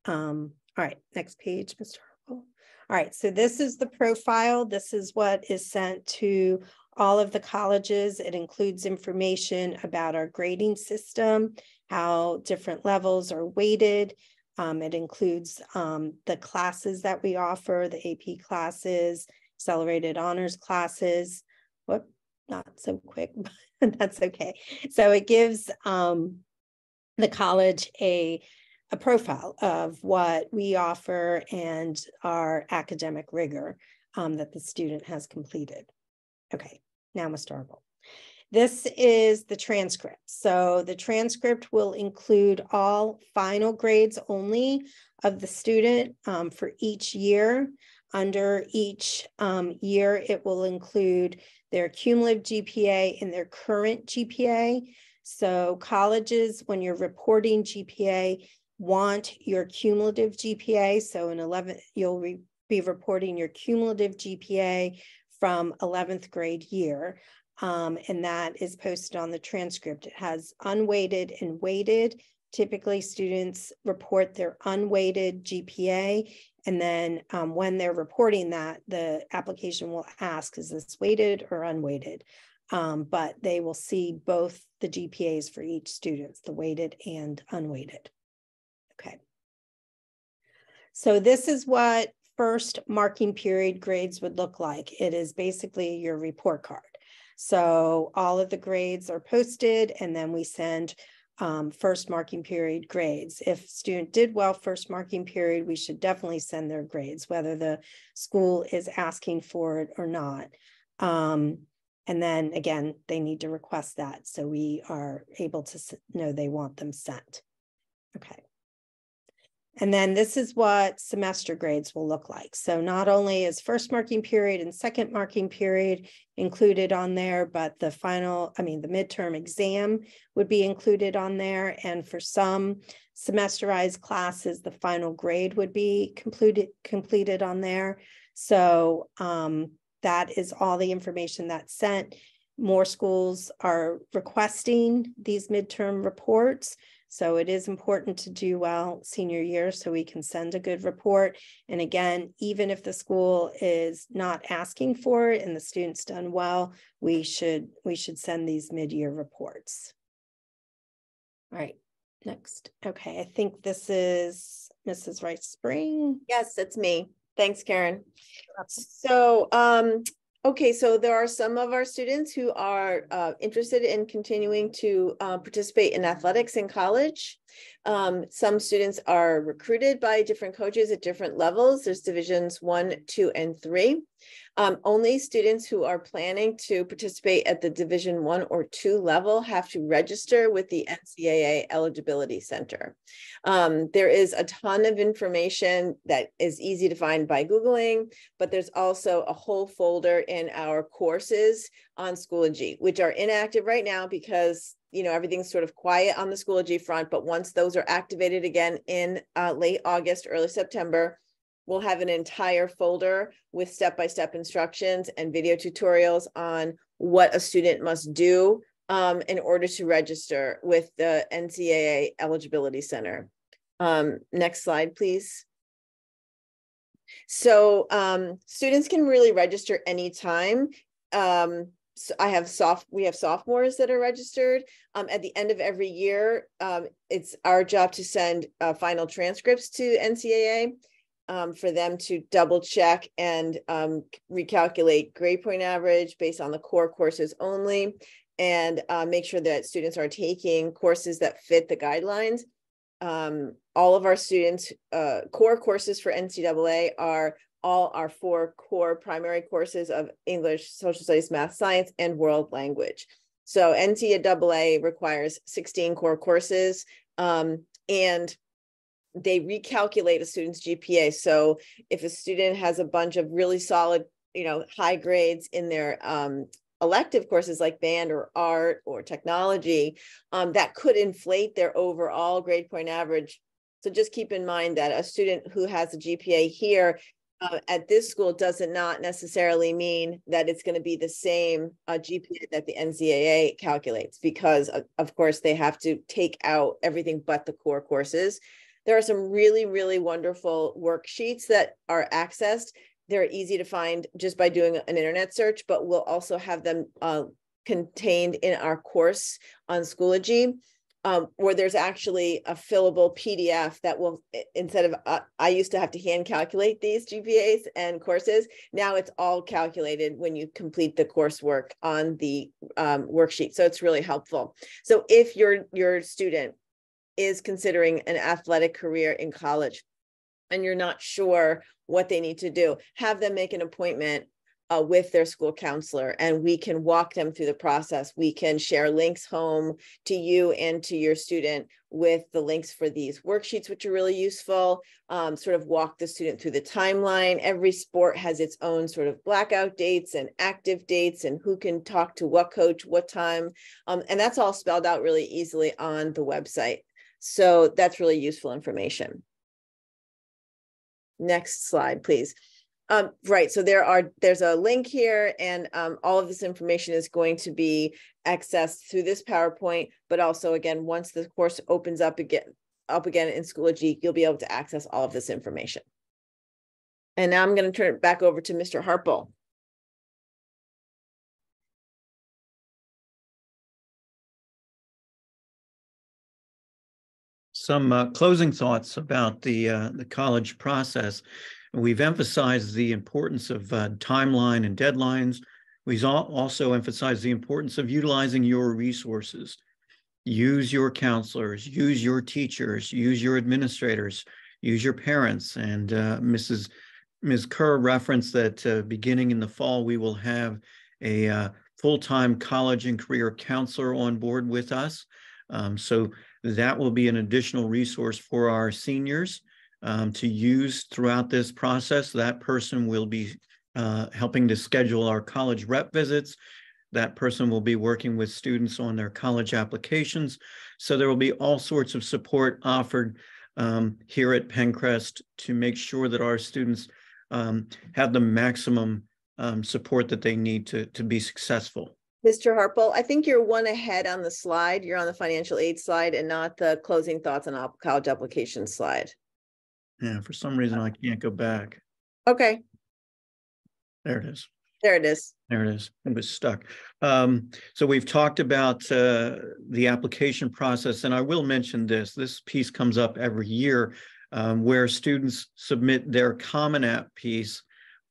Speaker 4: Um, all right, next page, Mr. All right, so this is the profile. This is what is sent to all of the colleges. It includes information about our grading system, how different levels are weighted, um, it includes um, the classes that we offer, the AP classes, accelerated honors classes. Whoop, not so quick, but that's okay. So it gives um, the college a, a profile of what we offer and our academic rigor um, that the student has completed. Okay, now Mr. Harple. This is the transcript. So the transcript will include all final grades only of the student um, for each year. Under each um, year, it will include their cumulative GPA and their current GPA. So colleges, when you're reporting GPA, want your cumulative GPA. So in 11, you'll re be reporting your cumulative GPA from 11th grade year um, and that is posted on the transcript. It has unweighted and weighted. Typically, students report their unweighted GPA, and then um, when they're reporting that, the application will ask, is this weighted or unweighted? Um, but they will see both the GPAs for each student, the weighted and unweighted. So this is what first marking period grades would look like. It is basically your report card. So all of the grades are posted and then we send um, first marking period grades. If student did well first marking period, we should definitely send their grades, whether the school is asking for it or not. Um, and then again, they need to request that. So we are able to know they want them sent. Okay. And then this is what semester grades will look like. So not only is first marking period and second marking period included on there, but the final, I mean, the midterm exam would be included on there. And for some semesterized classes, the final grade would be completed, completed on there. So um, that is all the information that's sent. More schools are requesting these midterm reports. So it is important to do well senior year so we can send a good report. And again, even if the school is not asking for it and the student's done well, we should we should send these mid-year reports. All right, next. Okay, I think this is Mrs. Rice Spring.
Speaker 2: Yes, it's me. Thanks, Karen. So um, Okay, so there are some of our students who are uh, interested in continuing to uh, participate in athletics in college. Um, some students are recruited by different coaches at different levels. There's divisions one, two, and three. Um, only students who are planning to participate at the division one or two level have to register with the NCAA Eligibility Center. Um, there is a ton of information that is easy to find by Googling, but there's also a whole folder in our courses on Schoology, which are inactive right now because you know everything's sort of quiet on the Schoology front. But once those are activated again in uh, late August, early September, we'll have an entire folder with step-by-step instructions and video tutorials on what a student must do um, in order to register with the NCAA Eligibility Center. Um, next slide, please. So um, students can really register anytime. Um, I have soft, we have sophomores that are registered. Um, at the end of every year, um, it's our job to send uh, final transcripts to NCAA um, for them to double check and um, recalculate grade point average based on the core courses only and uh, make sure that students are taking courses that fit the guidelines. Um, all of our students, uh, core courses for NCAA are all our four core primary courses of English, social studies, math, science, and world language. So NCAA requires 16 core courses. Um, and they recalculate a student's GPA. So if a student has a bunch of really solid, you know, high grades in their um, elective courses like band or art or technology, um, that could inflate their overall grade point average. So just keep in mind that a student who has a GPA here uh, at this school does not not necessarily mean that it's going to be the same uh, GPA that the NCAA calculates because, of, of course, they have to take out everything but the core courses. There are some really, really wonderful worksheets that are accessed. They're easy to find just by doing an internet search, but we'll also have them uh, contained in our course on Schoology. Um, where there's actually a fillable PDF that will, instead of, uh, I used to have to hand calculate these GPAs and courses. Now it's all calculated when you complete the coursework on the um, worksheet. So it's really helpful. So if your, your student is considering an athletic career in college and you're not sure what they need to do, have them make an appointment uh, with their school counselor and we can walk them through the process. We can share links home to you and to your student with the links for these worksheets, which are really useful, um, sort of walk the student through the timeline. Every sport has its own sort of blackout dates and active dates and who can talk to what coach, what time. Um, and that's all spelled out really easily on the website. So that's really useful information. Next slide, please. Um, right, so there are there's a link here and um, all of this information is going to be accessed through this PowerPoint, but also again, once the course opens up again, up again in Schoology, you'll be able to access all of this information. And now I'm going to turn it back over to Mr. Harple.
Speaker 1: some uh, closing thoughts about the uh, the college process. We've emphasized the importance of uh, timeline and deadlines. We've also emphasized the importance of utilizing your resources. Use your counselors, use your teachers, use your administrators, use your parents. And Mrs. Uh, Ms. Kerr referenced that uh, beginning in the fall, we will have a uh, full-time college and career counselor on board with us. Um, so that will be an additional resource for our seniors um, to use throughout this process. That person will be uh, helping to schedule our college rep visits. That person will be working with students on their college applications. So there will be all sorts of support offered um, here at Penncrest to make sure that our students um, have the maximum um, support that they need to, to be successful.
Speaker 2: Mr. Harple, I think you're one ahead on the slide. You're on the financial aid slide and not the closing thoughts on college application slide.
Speaker 1: Yeah, for some reason I can't go back.
Speaker 2: Okay,
Speaker 1: There it is.
Speaker 2: there it is.
Speaker 1: There it is. It was stuck. Um, so we've talked about uh, the application process, and I will mention this. This piece comes up every year um, where students submit their Common App piece,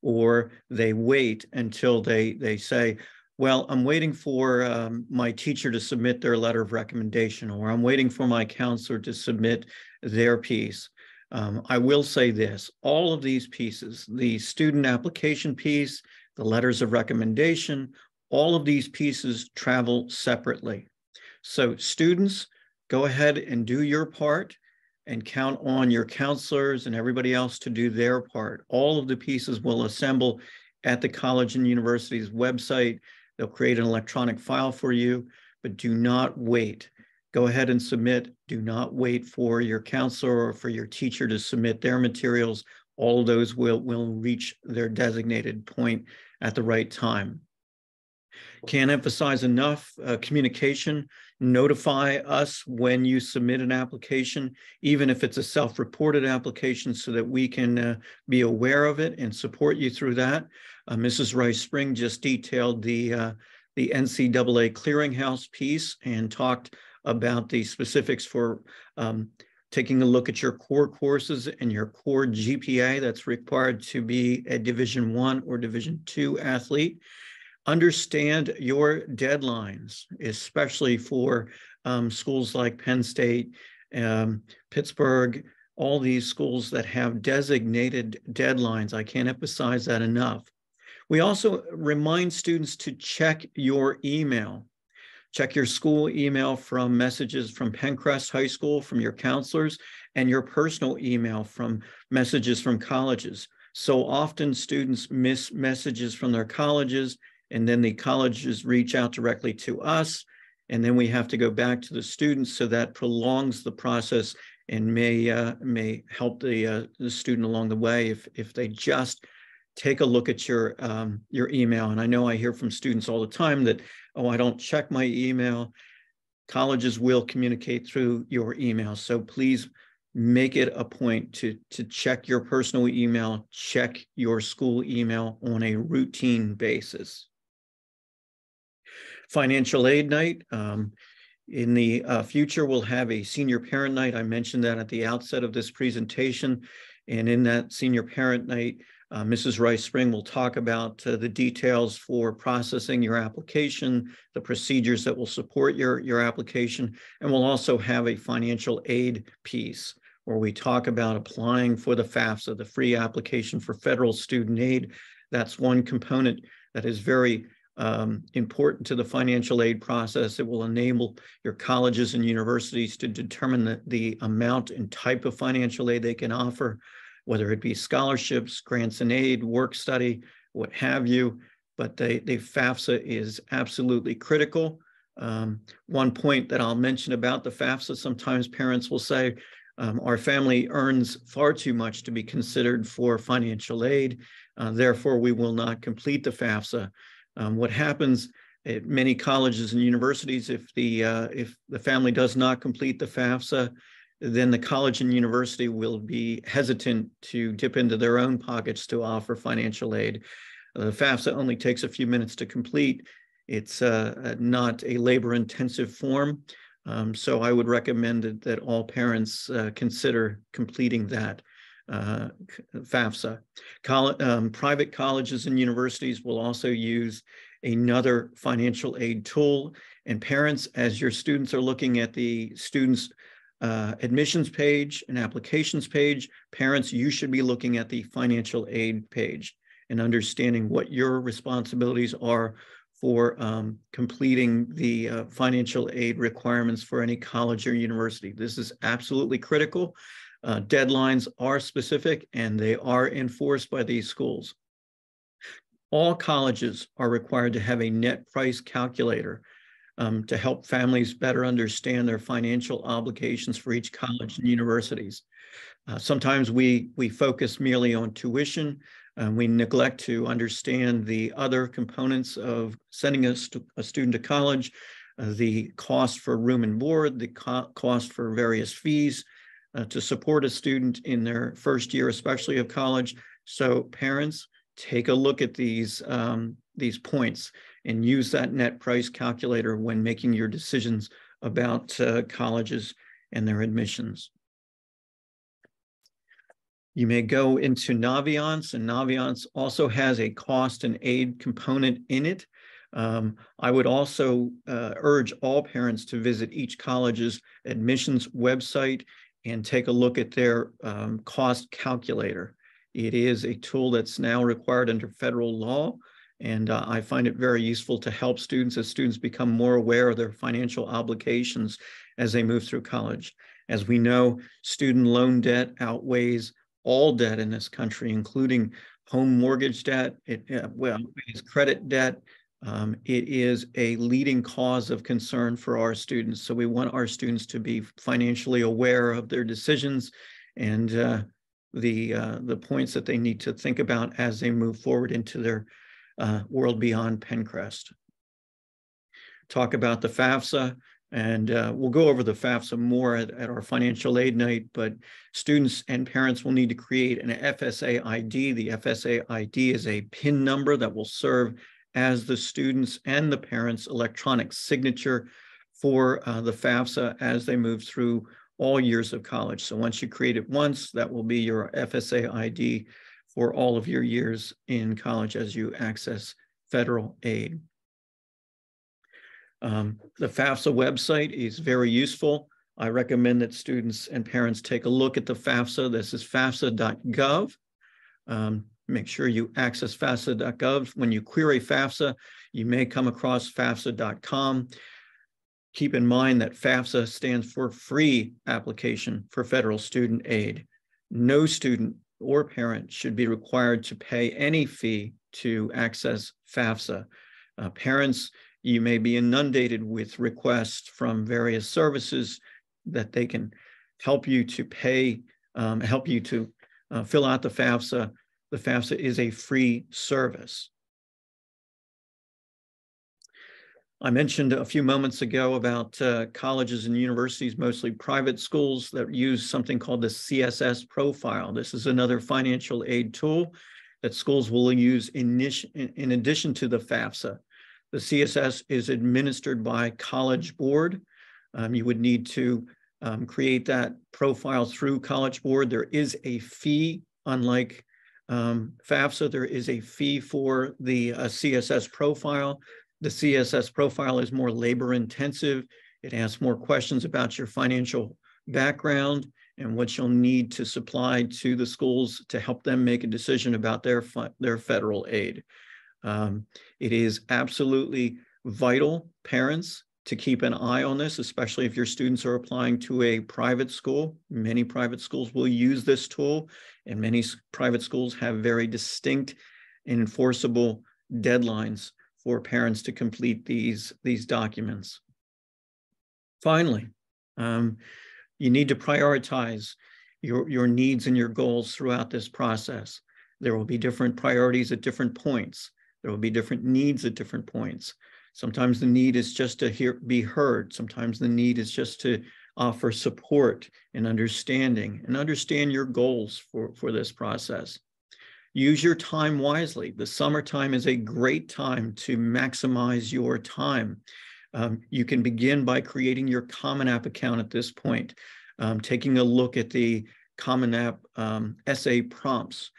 Speaker 1: or they wait until they they say, well, I'm waiting for um, my teacher to submit their letter of recommendation, or I'm waiting for my counselor to submit their piece. Um, I will say this, all of these pieces, the student application piece, the letters of recommendation, all of these pieces travel separately. So students, go ahead and do your part and count on your counselors and everybody else to do their part. All of the pieces will assemble at the college and university's website. They'll create an electronic file for you, but do not wait. Go ahead and submit. Do not wait for your counselor or for your teacher to submit their materials. All those will, will reach their designated point at the right time. Can't emphasize enough uh, communication. Notify us when you submit an application, even if it's a self-reported application, so that we can uh, be aware of it and support you through that. Uh, Mrs. Rice Spring just detailed the uh, the NCAA clearinghouse piece and talked about the specifics for um, taking a look at your core courses and your core GPA that's required to be a Division One or Division Two athlete. Understand your deadlines, especially for um, schools like Penn State, um, Pittsburgh, all these schools that have designated deadlines. I can't emphasize that enough. We also remind students to check your email. Check your school email from messages from Penncrest High School, from your counselors, and your personal email from messages from colleges. So often students miss messages from their colleges, and then the colleges reach out directly to us, and then we have to go back to the students. So that prolongs the process and may uh, may help the uh, the student along the way if if they just take a look at your um, your email. And I know I hear from students all the time that, oh, I don't check my email. Colleges will communicate through your email. So please make it a point to, to check your personal email, check your school email on a routine basis. Financial aid night. Um, in the uh, future, we'll have a senior parent night. I mentioned that at the outset of this presentation. And in that senior parent night, uh, Mrs. Rice Spring will talk about uh, the details for processing your application, the procedures that will support your, your application, and we'll also have a financial aid piece where we talk about applying for the FAFSA, the free application for federal student aid. That's one component that is very um, important to the financial aid process. It will enable your colleges and universities to determine the, the amount and type of financial aid they can offer whether it be scholarships, grants and aid, work study, what have you. But the, FAFSA is absolutely critical. Um, one point that I'll mention about the FAFSA, sometimes parents will say, um, our family earns far too much to be considered for financial aid. Uh, therefore, we will not complete the FAFSA. Um, what happens at many colleges and universities, if the uh, if the family does not complete the FAFSA, then the college and university will be hesitant to dip into their own pockets to offer financial aid. Uh, the FAFSA only takes a few minutes to complete. It's uh, uh not a labor intensive form. Um, so I would recommend that, that all parents uh, consider completing that uh, FAFSA. Col um, private colleges and universities will also use another financial aid tool. And parents, as your students are looking at the students' uh, admissions page, an applications page, parents, you should be looking at the financial aid page and understanding what your responsibilities are for um, completing the uh, financial aid requirements for any college or university. This is absolutely critical. Uh, deadlines are specific and they are enforced by these schools. All colleges are required to have a net price calculator um, to help families better understand their financial obligations for each college and universities. Uh, sometimes we, we focus merely on tuition. and we neglect to understand the other components of sending a, st a student to college, uh, the cost for room and board, the co cost for various fees uh, to support a student in their first year, especially of college. So parents, take a look at these, um, these points and use that net price calculator when making your decisions about uh, colleges and their admissions. You may go into Naviance, and Naviance also has a cost and aid component in it. Um, I would also uh, urge all parents to visit each college's admissions website and take a look at their um, cost calculator. It is a tool that's now required under federal law, and uh, I find it very useful to help students as students become more aware of their financial obligations as they move through college. As we know, student loan debt outweighs all debt in this country, including home mortgage debt, it, uh, well, it's credit debt, um, it is a leading cause of concern for our students. So we want our students to be financially aware of their decisions and uh, the uh, the points that they need to think about as they move forward into their uh, world beyond Penncrest. Talk about the FAFSA, and uh, we'll go over the FAFSA more at, at our financial aid night, but students and parents will need to create an FSA ID. The FSA ID is a PIN number that will serve as the students and the parents' electronic signature for uh, the FAFSA as they move through all years of college. So once you create it once, that will be your FSA ID for all of your years in college as you access federal aid. Um, the FAFSA website is very useful. I recommend that students and parents take a look at the FAFSA. This is fafsa.gov. Um, Make sure you access FAFSA.gov. When you query FAFSA, you may come across FAFSA.com. Keep in mind that FAFSA stands for Free Application for Federal Student Aid. No student or parent should be required to pay any fee to access FAFSA. Uh, parents, you may be inundated with requests from various services that they can help you to pay, um, help you to uh, fill out the FAFSA the FAFSA is a free service. I mentioned a few moments ago about uh, colleges and universities, mostly private schools that use something called the CSS profile. This is another financial aid tool that schools will use in, addition to the FAFSA. The CSS is administered by College Board. Um, you would need to um, create that profile through College Board. There is a fee, unlike um, FAFSA, there is a fee for the uh, CSS profile. The CSS profile is more labor intensive. It asks more questions about your financial background and what you'll need to supply to the schools to help them make a decision about their, their federal aid. Um, it is absolutely vital, parents, to keep an eye on this, especially if your students are applying to a private school. Many private schools will use this tool, and many private schools have very distinct enforceable deadlines for parents to complete these, these documents. Finally, um, you need to prioritize your, your needs and your goals throughout this process. There will be different priorities at different points. There will be different needs at different points. Sometimes the need is just to hear, be heard. Sometimes the need is just to offer support and understanding and understand your goals for, for this process. Use your time wisely. The summertime is a great time to maximize your time. Um, you can begin by creating your Common App account at this point, um, taking a look at the Common App um, essay prompts.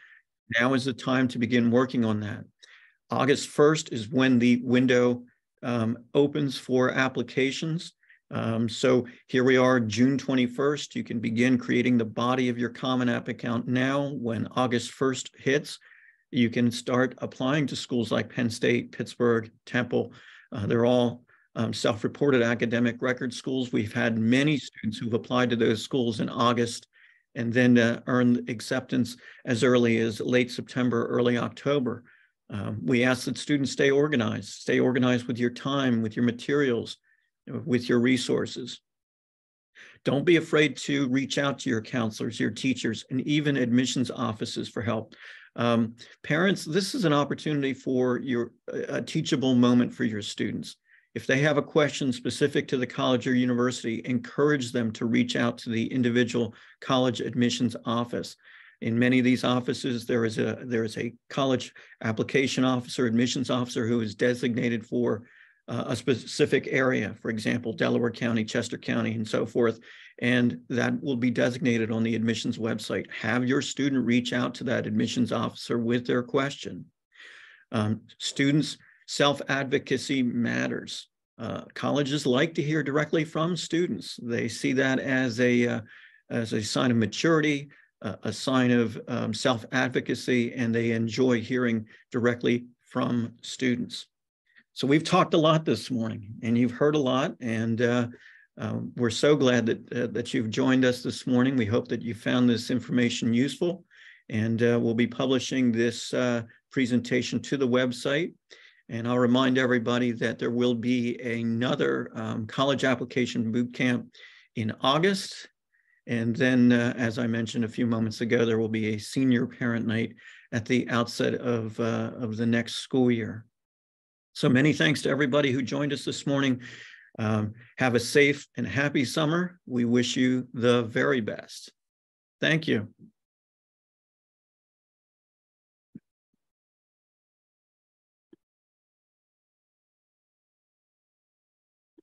Speaker 1: Now is the time to begin working on that. August 1st is when the window um, opens for applications. Um, so here we are, June 21st. You can begin creating the body of your Common App account now. When August 1st hits, you can start applying to schools like Penn State, Pittsburgh, Temple. Uh, they're all um, self-reported academic record schools. We've had many students who've applied to those schools in August and then uh, earned acceptance as early as late September, early October. Um, we ask that students stay organized, stay organized with your time, with your materials, with your resources. Don't be afraid to reach out to your counselors, your teachers, and even admissions offices for help. Um, parents, this is an opportunity for your a teachable moment for your students. If they have a question specific to the college or university, encourage them to reach out to the individual college admissions office. In many of these offices, there is a there is a college application officer, admissions officer who is designated for uh, a specific area, for example, Delaware County, Chester County, and so forth. And that will be designated on the admissions website. Have your student reach out to that admissions officer with their question. Um, students self-advocacy matters. Uh, colleges like to hear directly from students. They see that as a, uh, as a sign of maturity, a sign of um, self-advocacy, and they enjoy hearing directly from students. So we've talked a lot this morning, and you've heard a lot, and uh, uh, we're so glad that uh, that you've joined us this morning. We hope that you found this information useful, and uh, we'll be publishing this uh, presentation to the website. And I'll remind everybody that there will be another um, college application boot camp in August. And then, uh, as I mentioned a few moments ago, there will be a senior parent night at the outset of, of the next school year. So many thanks to everybody who joined us this morning. Um, have a safe and happy summer. We wish you the very best. Thank you.